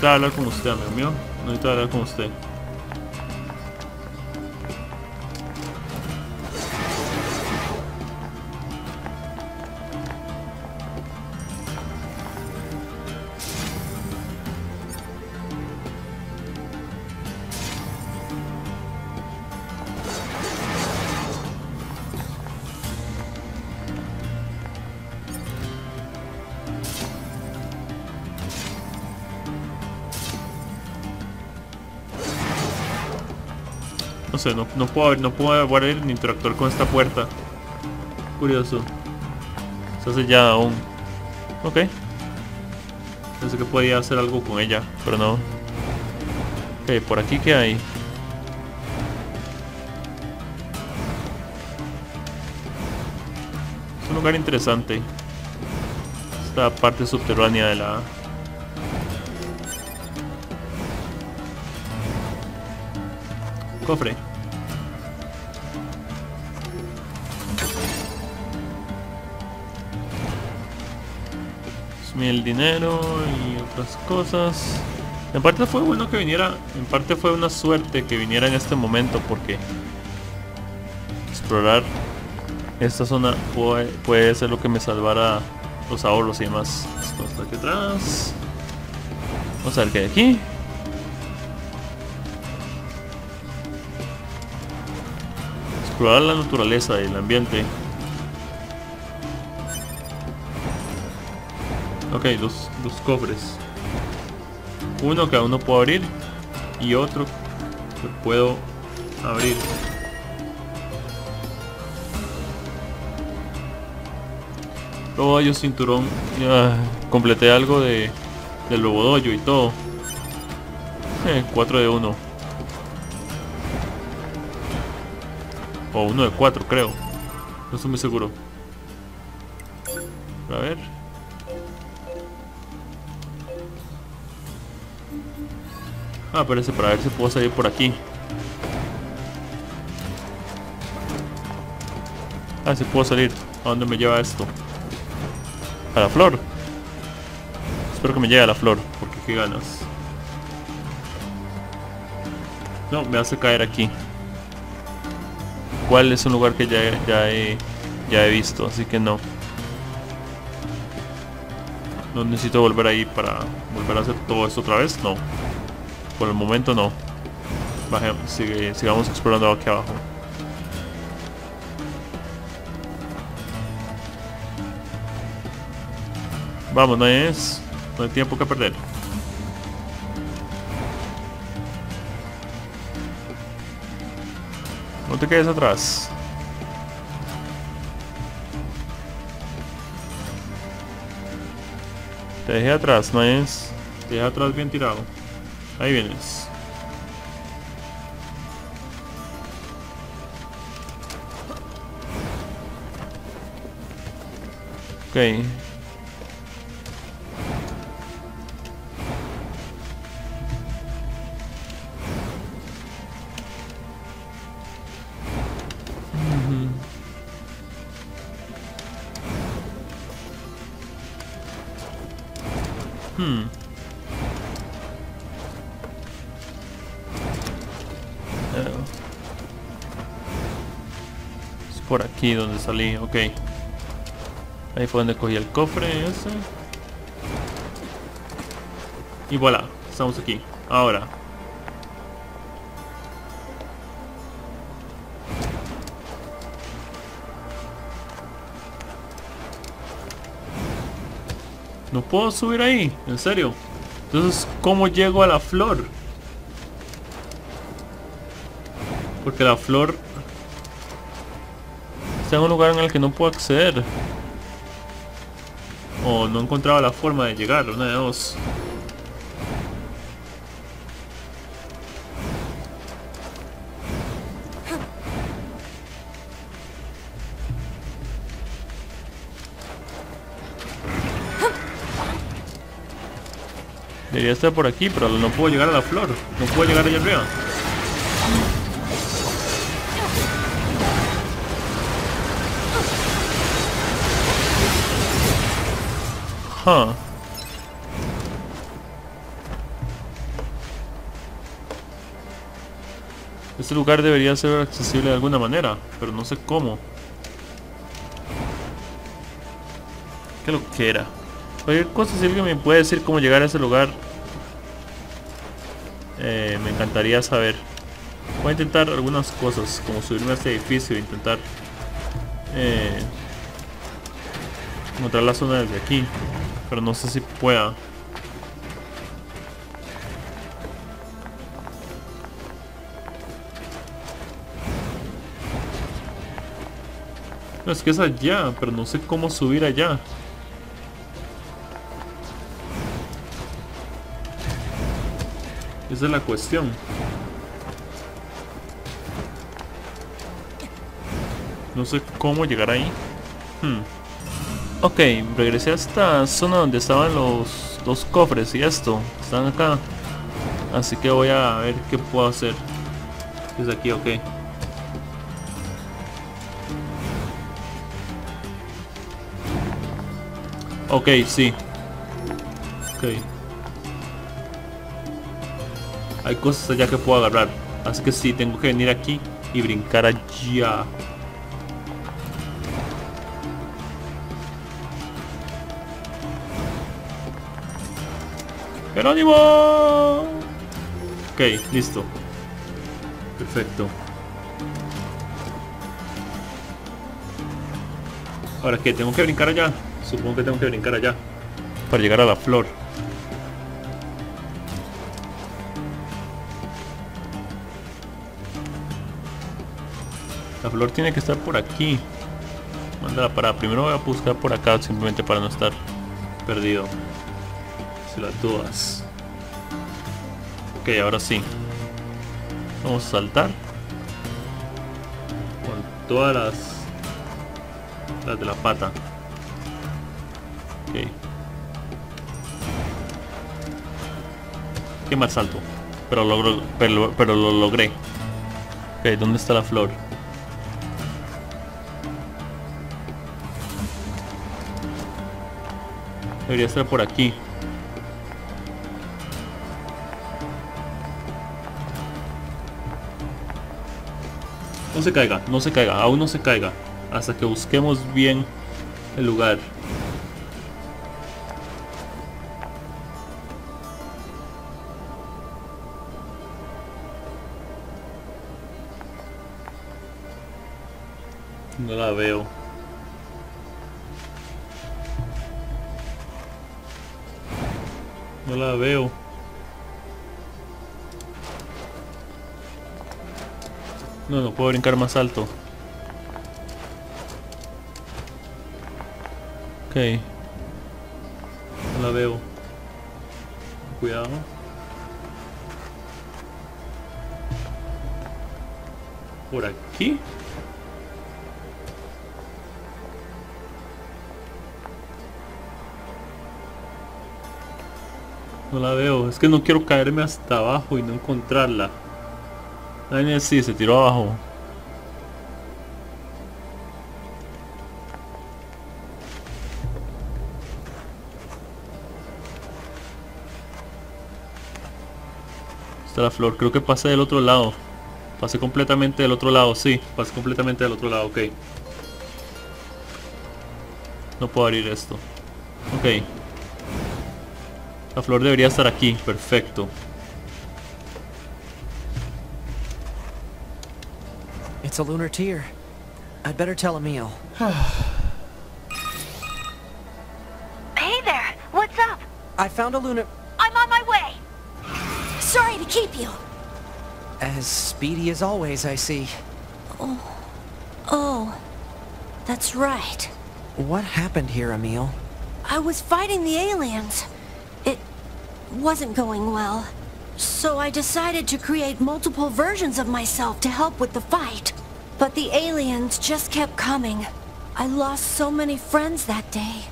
Necesitaba hablar con usted, amigo mío. Necesitaba hablar con usted. No, no puedo no puedo abrir ni interactuar con esta puerta. Curioso. Se hace ya aún. Ok. Pensé que podía hacer algo con ella, pero no. Ok, por aquí qué hay. Es un lugar interesante. Esta parte subterránea de la, Cofre. El dinero y otras cosas. En parte fue bueno que viniera, en parte fue una suerte que viniera en este momento porque explorar esta zona puede, puede ser lo que me salvara los ahorros y demás. Esto está aquí atrás. Vamos a ver qué hay aquí. Explorar la naturaleza y el ambiente. Ok, dos, dos cofres. Uno que aún no puedo abrir y otro que puedo abrir. Robollo, cinturón. Ya, completé algo de del Robodoyo y todo. 4 de 1. O uno de 4 creo. No estoy muy seguro. Ah, para ver si puedo salir por aquí. Ah, si puedo salir. ¿A dónde me lleva esto? A la flor. Espero que me llegue a la flor, porque qué ganas. No, me hace caer aquí. ¿Cuál es un lugar que ya, ya, he, ya he visto? Así que no. No necesito volver ahí para volver a hacer todo esto otra vez. No. Por el momento no. Bajemos, sigue, sigamos explorando aquí abajo. Vamos, no es. No hay tiempo que perder. No te quedes atrás. Te dejé atrás, no es. Te dejé atrás bien tirado. Ahí vienes. Ok. Aquí donde salí, ok. Ahí fue donde cogí el cofre ese. Y voilà, estamos aquí. Ahora. No puedo subir ahí, en serio. Entonces, ¿cómo llego a la flor? Porque la flor está en un lugar en el que no puedo acceder. O no encontraba la forma de llegar, una de dos. Debería estar por aquí, pero no puedo llegar a la flor. No puedo llegar allá arriba. Huh. Este lugar debería ser accesible de alguna manera, pero no sé cómo. ¿Qué lo que era? Cualquier cosa, si alguien me puede decir cómo llegar a ese lugar, eh, me encantaría saber. Voy a intentar algunas cosas, como subirme a este edificio e intentar eh, encontrar la zona desde aquí, pero no sé si pueda. No, es que es allá, pero no sé cómo subir allá. Esa es la cuestión. No sé cómo llegar ahí. Hmm. Ok, regresé a esta zona donde estaban los dos cofres y esto. Están acá. Así que voy a ver qué puedo hacer. Es aquí, ok. Ok, sí. Ok. Hay cosas allá que puedo agarrar. Así que sí, tengo que venir aquí y brincar allá. ¡Jerónimo! Ok, listo. Perfecto. Ahora que tengo que brincar allá. Supongo que tengo que brincar allá. Para llegar a la flor. La flor tiene que estar por aquí. Mándala para. Primero voy a buscar por acá simplemente para no estar perdido. Si las dudas. Ok, ahora sí. Vamos a saltar. Con todas las. Las de la pata. Ok. Qué mal salto. Pero, logro, pero, pero lo logré. Ok, ¿dónde está la flor? Debería estar por aquí. No se caiga, no se caiga, aún no se caiga. Hasta que busquemos bien el lugar. No la veo. Puedo brincar más alto. Ok. No la veo. Cuidado. Por aquí. No la veo. Es que no quiero caerme hasta abajo y no encontrarla. Ay, sí, se tiró abajo. Está la flor. Creo que pasé del otro lado. Pasé completamente del otro lado. Sí, pasé completamente del otro lado. Ok. No puedo abrir esto. Ok. La flor debería estar aquí. Perfecto. It's a lunar tear. I'd better tell Emil. Hey there, what's up? I found a lunar... I'm on my way. Sorry to keep you. As speedy as always, I see. Oh, Oh. that's right. What happened here, Emil? I was fighting the aliens. It wasn't going well. So I decided to create multiple versions of myself to help with the fight. But the aliens just kept coming. I lost so many friends that day.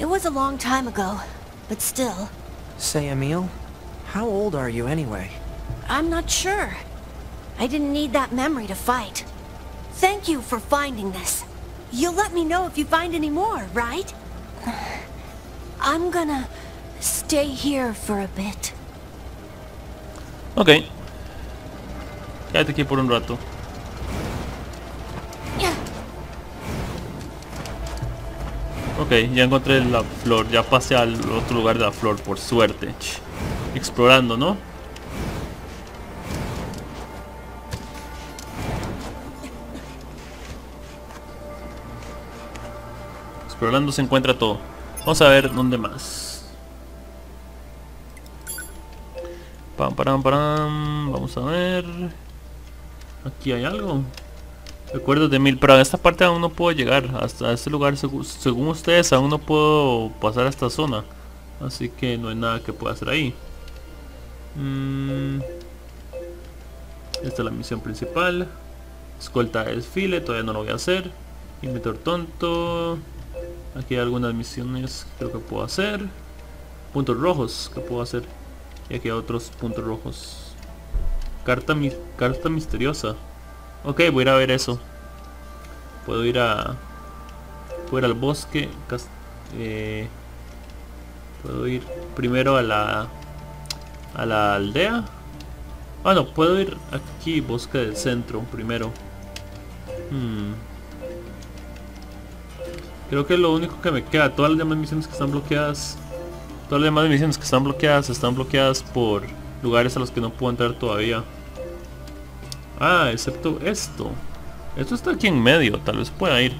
It was a long time ago, but still, Say, Emil, how old are you anyway? I'm not sure. I didn't need that memory to fight. Thank you for finding this. You'll let me know if you find any more, right? I'm gonna stay here for a bit. Ok. Quédate aquí por un rato. Ok, ya encontré la flor. Ya pasé al otro lugar de la flor, por suerte. Explorando, ¿no? Explorando se encuentra todo. Vamos a ver dónde más. Pam, param, param. Vamos a ver. Aquí hay algo. Recuerdos de mil, pero a esta parte aún no puedo llegar. Hasta este lugar, según ustedes, aún no puedo pasar a esta zona. Así que no hay nada que pueda hacer ahí. Mm. Esta es la misión principal. Escolta de desfile, todavía no lo voy a hacer. Inventor tonto. Aquí hay algunas misiones que creo que puedo hacer. Puntos rojos que puedo hacer. Y aquí hay otros puntos rojos. Carta, mi- carta misteriosa. Ok, voy a ir a ver eso. Puedo ir a... Puedo ir al bosque. eh, puedo ir primero a la... A la aldea. Ah, no, puedo ir aquí, bosque del centro, primero. Hmm. Creo que lo único que me queda, todas las demás misiones que están bloqueadas, todas las demás misiones que están bloqueadas, están bloqueadas por lugares a los que no puedo entrar todavía. Ah, excepto esto. Esto está aquí en medio, tal vez pueda ir.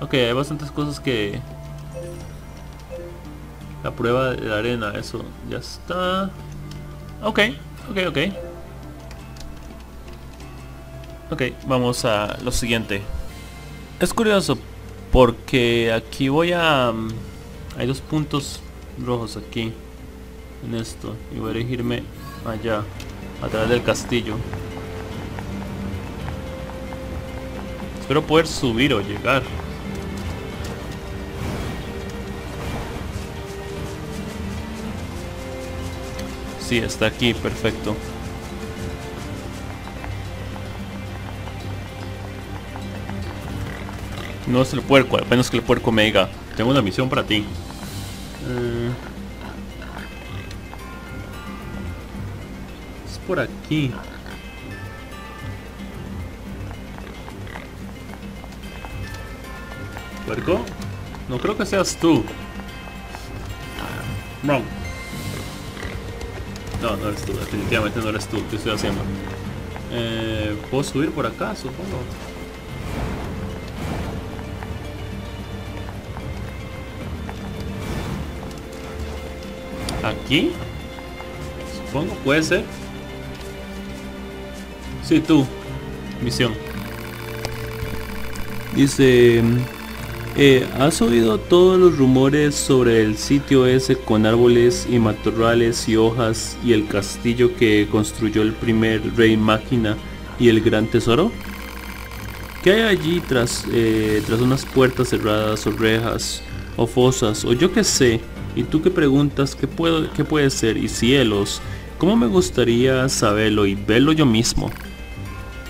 Ok, hay bastantes cosas que... La prueba de la arena, eso ya está. Ok, ok, ok. Ok, vamos a lo siguiente. Es curioso porque aquí voy a... mm, Hay dos puntos rojos aquí. En esto. Y voy a dirigirme allá. A través del castillo. Espero poder subir o llegar. Sí, está aquí, perfecto. No es el puerco, apenas que el puerco me diga, tengo una misión para ti. Eh, es por aquí. ¿Puerco? No creo que seas tú. Wrong. No, no eres tú, definitivamente no eres tú. ¿Qué estoy haciendo? Eh, ¿Puedo subir por acá, supongo? ¿Aquí? Supongo, puede ser. Sí, tú. Misión. Dice... eh, ¿Has oído todos los rumores sobre el sitio ese con árboles y matorrales y hojas y el castillo que construyó el primer rey máquina y el gran tesoro? ¿Qué hay allí tras, eh, tras unas puertas cerradas o rejas o fosas o yo qué sé? ¿Y tú qué preguntas qué, puedo, qué puede ser? Y cielos, ¿cómo me gustaría saberlo y verlo yo mismo?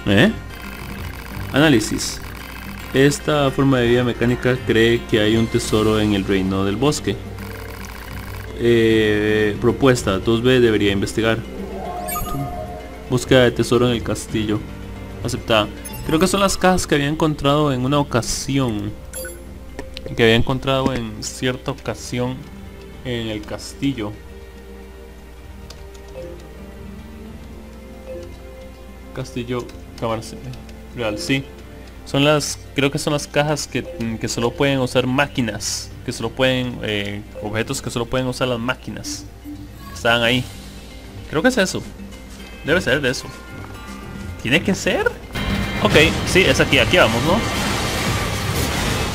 ¿Eh? Análisis. Esta forma de vida mecánica cree que hay un tesoro en el reino del bosque. Eh, propuesta 2B debería investigar. Búsqueda de tesoro en el castillo. Aceptada. Creo que son las cajas que había encontrado en una ocasión. que había encontrado en cierta ocasión en el castillo. Castillo Cámara Real, sí. Son las, creo que son las cajas que, que solo pueden usar máquinas, que solo pueden, eh, objetos que solo pueden usar las máquinas. Estaban ahí. Creo que es eso. Debe ser de eso. ¿Tiene que ser? Ok, sí, es aquí, aquí vamos, ¿no?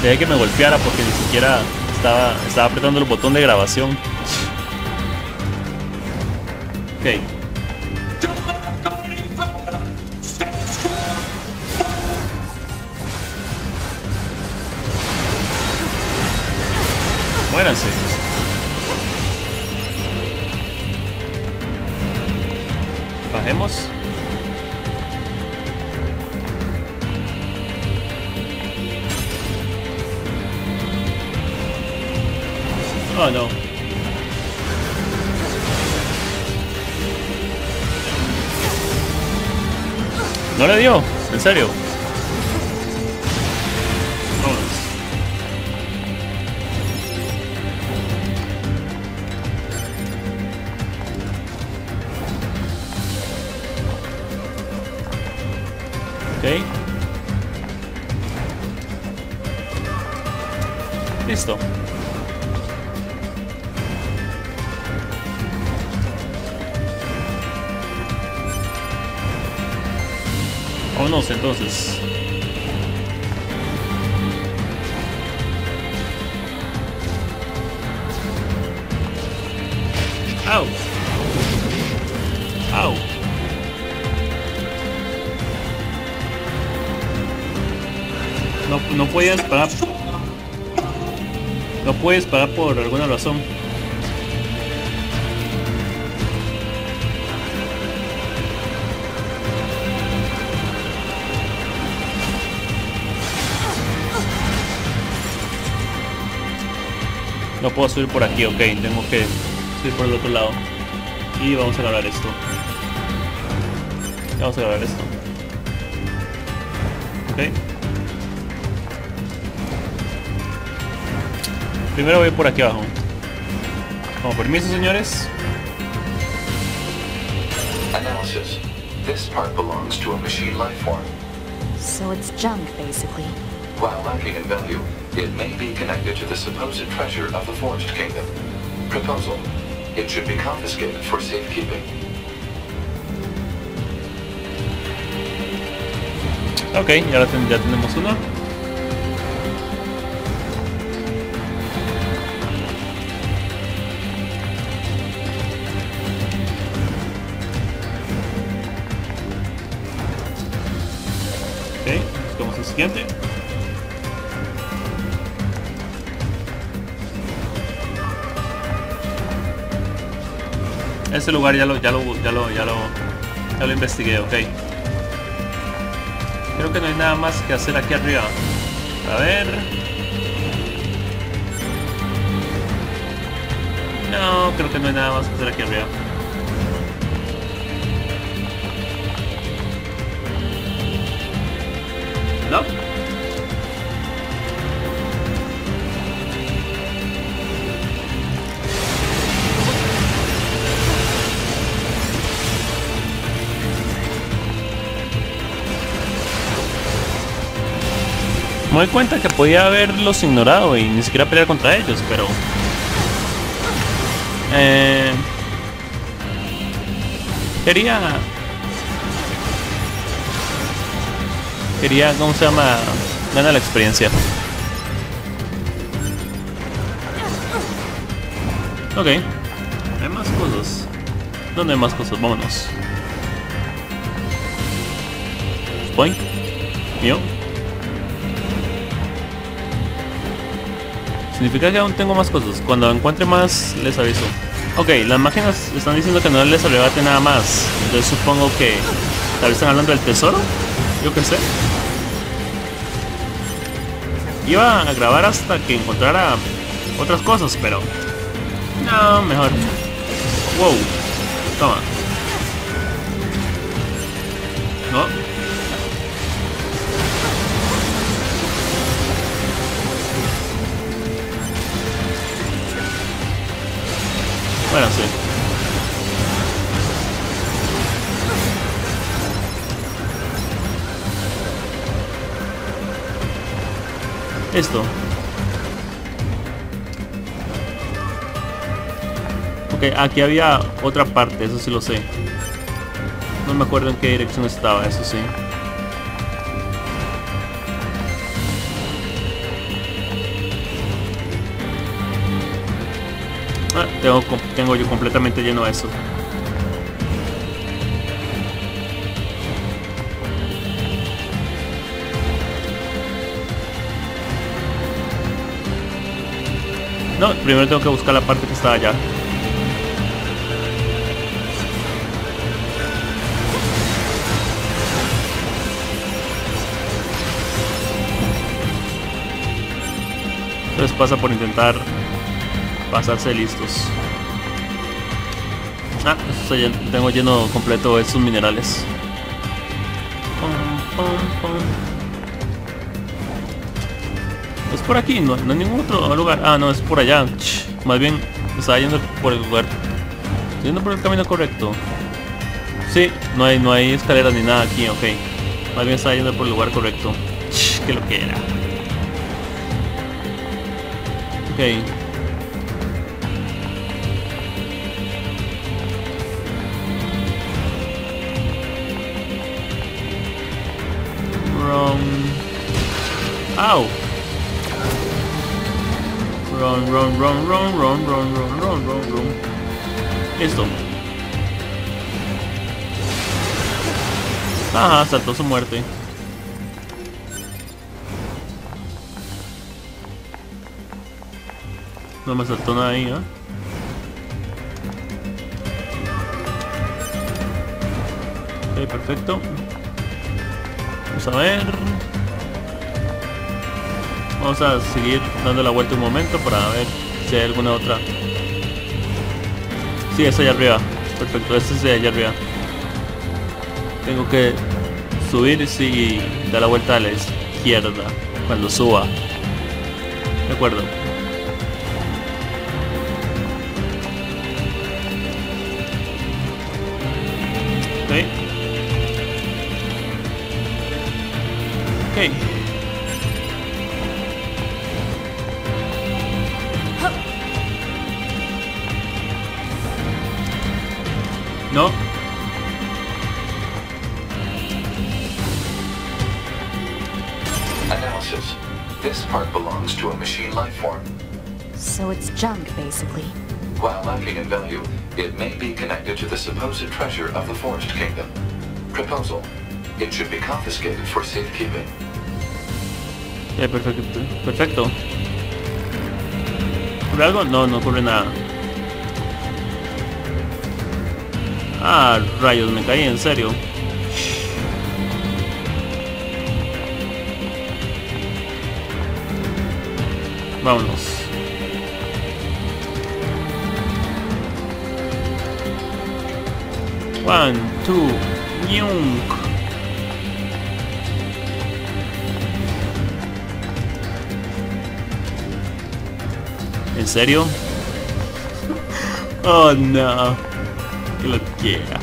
Dejé que me golpeara porque ni siquiera estaba, estaba apretando el botón de grabación. Ok. Muéranse. Bajemos. Oh no. ¿No le dio? ¿En serio? Puedes parar por alguna razón. No puedo subir por aquí, ok, tengo que subir por el otro lado. Y vamos a grabar esto. Vamos a grabar esto. Primero voy por aquí abajo. Con permiso, señores. Analysis. This part belongs to a machine life form. So it's junk, basically. While lacking in value, it may be connected to the supposed treasure of the Forged Kingdom. Proposal. It should be confiscated for safekeeping. Ok, ya, ten- ya tenemos uno. Siguiente. Ese lugar ya lo, ya lo, ya lo, ya lo, ya lo investigué, ok. Creo que no hay nada más que hacer aquí arriba. A ver. No, creo que no hay nada más que hacer aquí arriba. Me doy cuenta que podía haberlos ignorado y ni siquiera pelear contra ellos, pero... Eh, quería... Quería, ¿cómo se llama? Ganar la experiencia. Ok. Hay más cosas. ¿Dónde hay más cosas? Vámonos. Boink. Mío. Significa que aún tengo más cosas. Cuando encuentre más, les aviso. Ok, las máquinas están diciendo que no les arrebate nada más. Entonces supongo que tal vez están hablando del tesoro. Yo qué sé. Iba a grabar hasta que encontrara otras cosas, pero... No, mejor. Wow. Toma. No. Bueno, sí. Esto. Ok, aquí había otra parte, eso sí lo sé. No me acuerdo en qué dirección estaba, eso sí. Ah, tengo, tengo yo completamente lleno eso. Primero tengo que buscar la parte que está allá. Entonces pasa por intentar pasarse listos. Ah, eso ya tengo lleno completo esos minerales. Por aquí, no, no hay ningún otro lugar. Ah, no, es por allá. Más bien, estaba yendo por el lugar. Estoy yendo por el camino correcto. Sí, no hay, no hay escaleras ni nada aquí, ok. Más bien estaba yendo por el lugar correcto. Ch, Que lo que era. Ok. Run, run, run, run, run, run, run, run, run, run. Listo. Ajá, saltó su muerte. No me saltó nada ahí, ¿eh? Ok, perfecto. Vamos a ver. Vamos a seguir dando la vuelta un momento para ver si hay alguna otra. Sí, es allá arriba. Perfecto, este es allá arriba. Tengo que subir y sí, dar la vuelta a la izquierda cuando suba. De acuerdo. Supposed treasure of the Forest Kingdom. Proposal. It should be confiscated for safekeeping. Ok, perfecto. Perfecto. ¿Ocurre algo? No, no ocurre nada. Ah, rayos, me caí, en serio. Vámonos. One, two, yunk. ¿En serio? Oh no. Que lo quiera.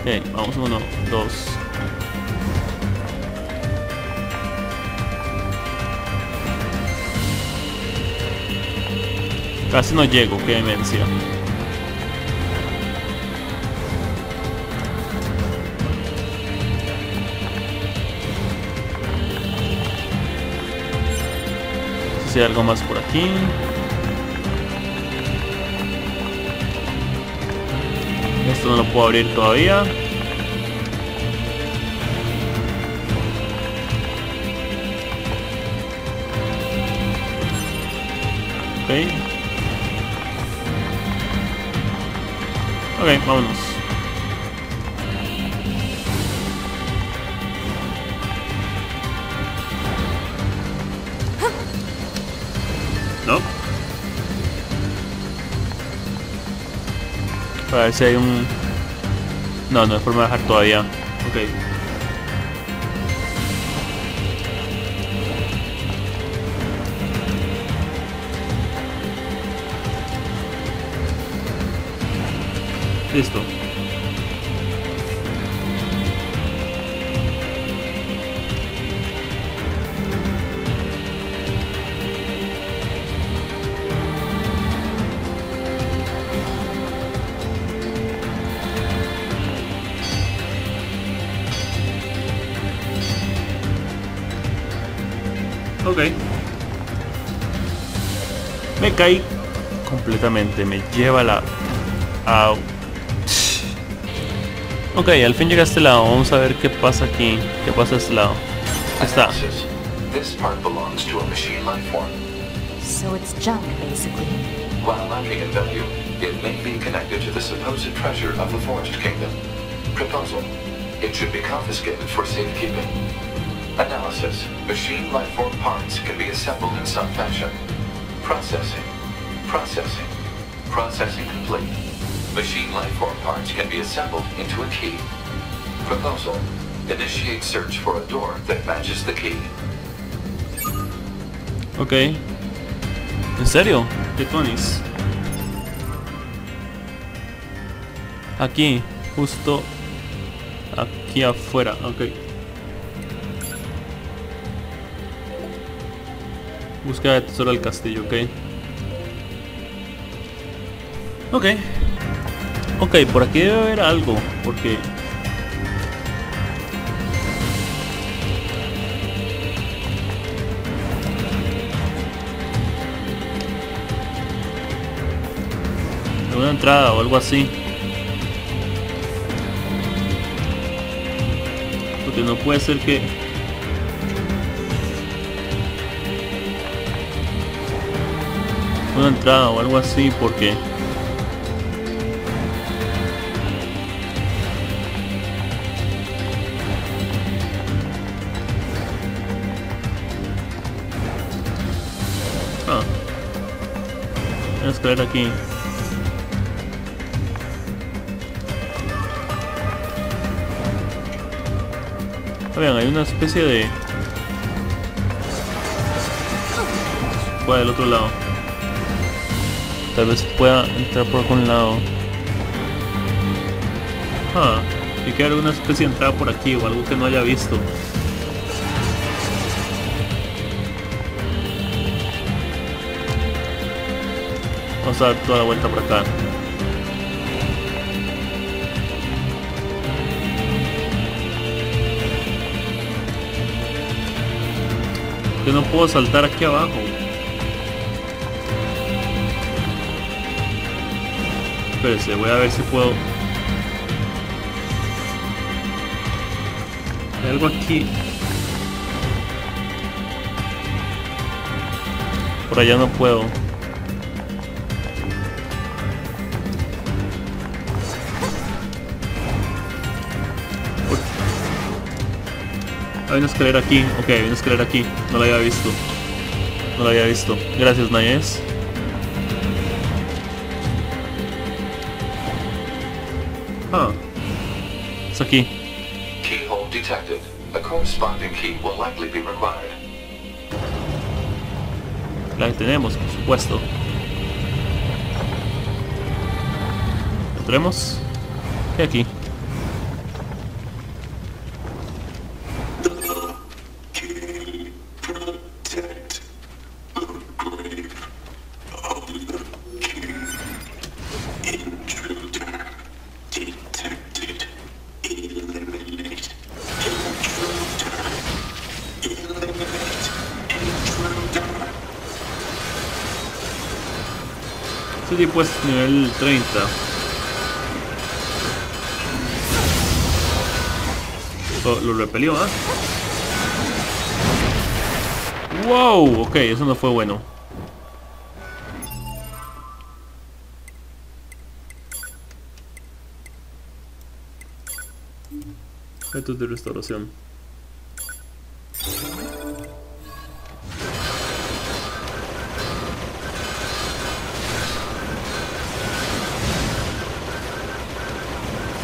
Ok, vamos uno, dos. Casi no llego, qué demencia. Si hay algo más por aquí. Esto no lo puedo abrir todavía. Ok. Ok, vámonos. No. Para ver si hay un... No, no hay forma de bajar todavía. Listo. Ok. Me caí completamente, me lleva la... Ok, al fin llega a este lado. Vamos a ver qué pasa aquí. ¿Qué pasa a este lado? Ahí está. This part belongs to a machine life form. So it's junk, basically. While lacking in value, it may be connected to the supposed treasure of the Forest Kingdom. Proposal. It should be confiscated for safekeeping. Analysis. Machine life form parts can be assembled in some fashion. Processing. Processing. Processing complete. Machine life form parts can be assembled into a key. Proposal. Initiate search for a door that matches the key. Ok. ¿En serio? ¿Qué tonis? Aquí, justo aquí afuera, ok. Búsqueda de tesoro del castillo, ok. Ok. Ok, por aquí debe haber algo, porque... una entrada o algo así. Porque no puede ser que... Una entrada o algo así porque... Escalera aquí. Hay una especie de... Del otro lado. Tal vez pueda entrar por algún lado. Ah, y que alguna especie de entrada por aquí o algo que no haya visto. Vamos a dar toda la vuelta por acá. Yo no puedo saltar aquí abajo. Espérese, voy a ver si puedo. Hay algo aquí. Por allá no puedo. Hay una escalera aquí. Ok, hay una escalera aquí. No la había visto. No la había visto. Gracias, Nayes. Ah. Es aquí. Keyhole detected. A corresponding key will likely be required. La que tenemos, por supuesto. Entremos. ¿Qué aquí? Este tipo es nivel 30. Lo, repelió, ¿ah? ¡Wow! Ok, eso no fue bueno. Métodos de restauración.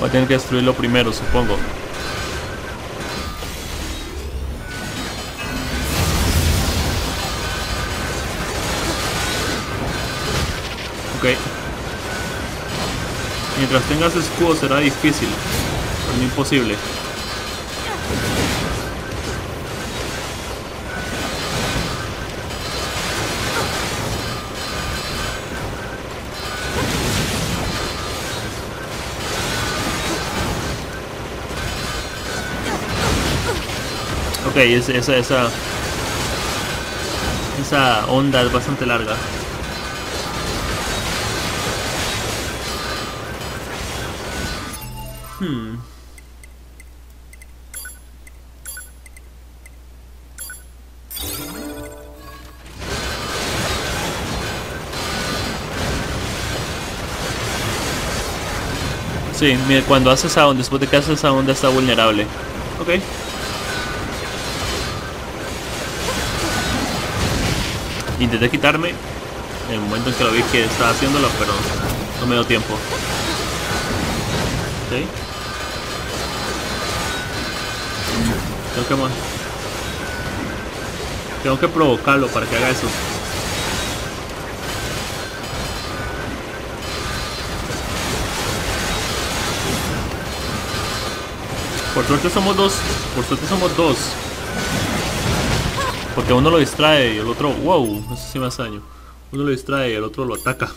Voy tener que destruirlo primero, supongo. Ok. Mientras tengas escudo será difícil, pero imposible. Ok, esa, esa, esa... onda es bastante larga. Hmm. Sí, mira, cuando haces sound, después de que haces onda está vulnerable. Ok. Intenté quitarme en el momento en que lo vi que estaba haciéndolo, pero no me dio tiempo. Tengo que, ma- tengo que provocarlo para que haga eso. Por suerte somos dos. Por suerte somos dos. Porque uno lo distrae y el otro... Wow, eso sí me hace daño. Uno lo distrae y el otro lo ataca.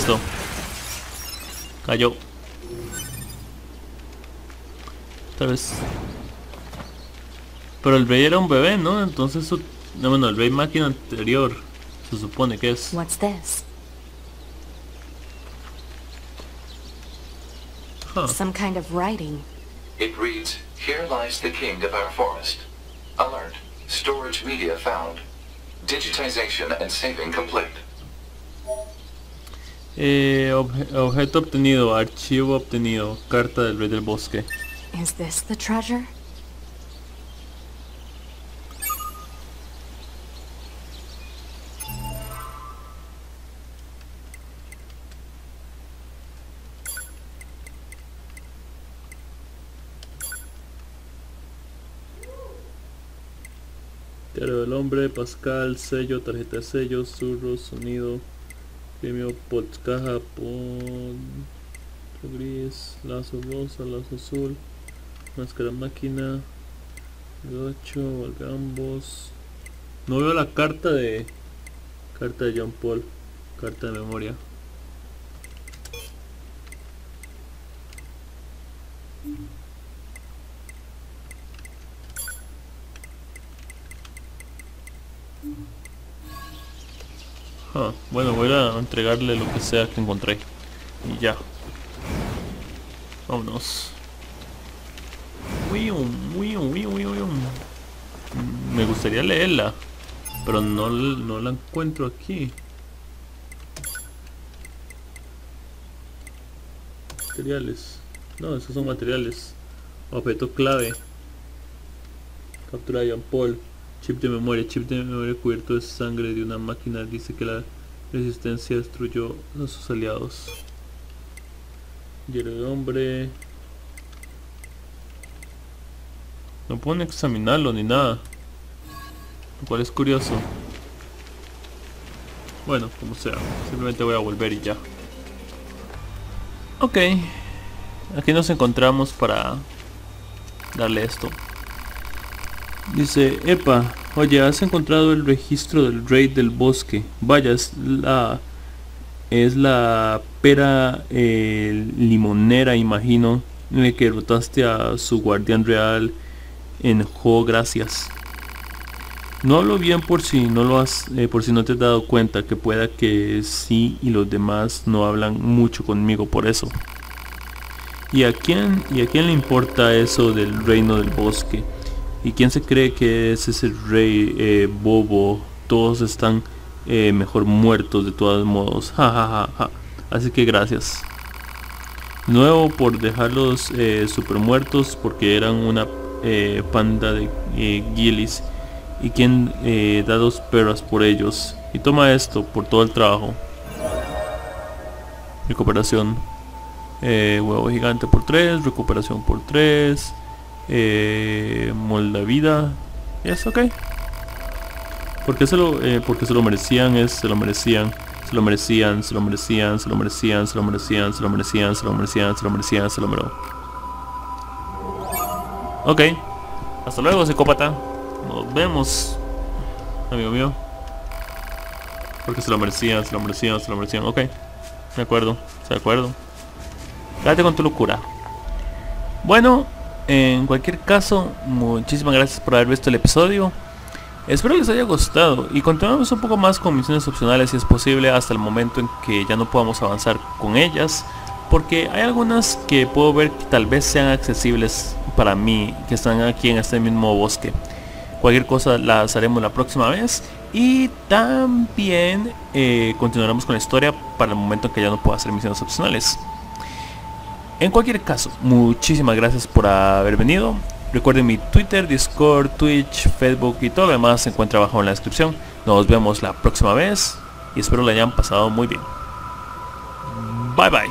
Esto. Cayó. Tal vez. Pero el rey era un bebé, ¿no? Entonces su... No, bueno, el rey máquina anterior. Se supone que es. What's this? Huh. Some kind of writing. It reads, Here lies the king of our forest. Alert. Storage media found. Digitization and saving complete. Eh, obje- objeto obtenido, archivo obtenido, carta del rey del bosque. Is this the treasure? Diario del hombre, Pascal, sello, tarjeta de sello, zurro, sonido, premio, pot, caja, pon, gris, lazo rosa, lazo azul, máscara máquina, 8, ambos. No veo la carta de carta de John Paul, carta de memoria. Ah, bueno, voy a entregarle lo que sea que encontré. Y ya. Vámonos. Wium, wium. Mm, Me gustaría leerla. Pero no, no la encuentro aquí. Materiales. No, esos son materiales. Objeto clave. Captura de Jean Paul. Chip de memoria. Chip de memoria cubierto de sangre de una máquina. Dice que la resistencia destruyó a sus aliados. Diario de hombre. No pueden examinarlo ni nada. Lo cual es curioso. Bueno, como sea. Simplemente voy a volver y ya. Ok. Aquí nos encontramos para darle esto. Dice, Epa, oye, has encontrado el registro del rey del bosque. Vaya, es la... Es la pera eh, limonera, imagino, en el que derrotaste a su guardián real en Jo, gracias. No hablo bien por si no lo has, eh, por si no te has dado cuenta que pueda que sí y los demás no hablan mucho conmigo por eso. ¿Y a quién, y a quién le importa eso del reino del bosque? ¿Y quién se cree que es ese rey eh, bobo? Todos están eh, mejor muertos de todos modos. Ja, ja, ja. Así que gracias. Nuevo por dejarlos eh, super muertos porque eran una eh, panda de guilis y quien da dos perras por ellos. Y toma esto por todo el trabajo. Recuperación. Huevo gigante por 3, recuperación por 3. Eh, molda vida. Es ok. Porque se lo, eh, porque se lo merecían, es, se lo merecían. Se lo merecían, se lo merecían, se lo merecían, se lo merecían, se lo merecían, se lo merecían, se lo merecían, se lo merecían. Ok. Hasta luego, psicópata. Nos vemos. Amigo mío. Porque se lo merecían, se lo merecían, se lo merecían. Ok. De acuerdo, de acuerdo. Quédate con tu locura. Bueno, en cualquier caso, muchísimas gracias por haber visto el episodio. Espero les haya gustado y continuamos un poco más con misiones opcionales si es posible hasta el momento en que ya no podamos avanzar con ellas. Porque hay algunas que puedo ver que tal vez sean accesibles para mí, que están aquí en este mismo bosque. Cualquier cosa las haremos la próxima vez. Y también eh, continuaremos con la historia para el momento en que ya no pueda hacer misiones opcionales. En cualquier caso, muchísimas gracias por haber venido. Recuerden mi Twitter, Discord, Twitch, Facebook y todo lo demás se encuentra abajo en la descripción. Nos vemos la próxima vez y espero la hayan pasado muy bien. Bye bye.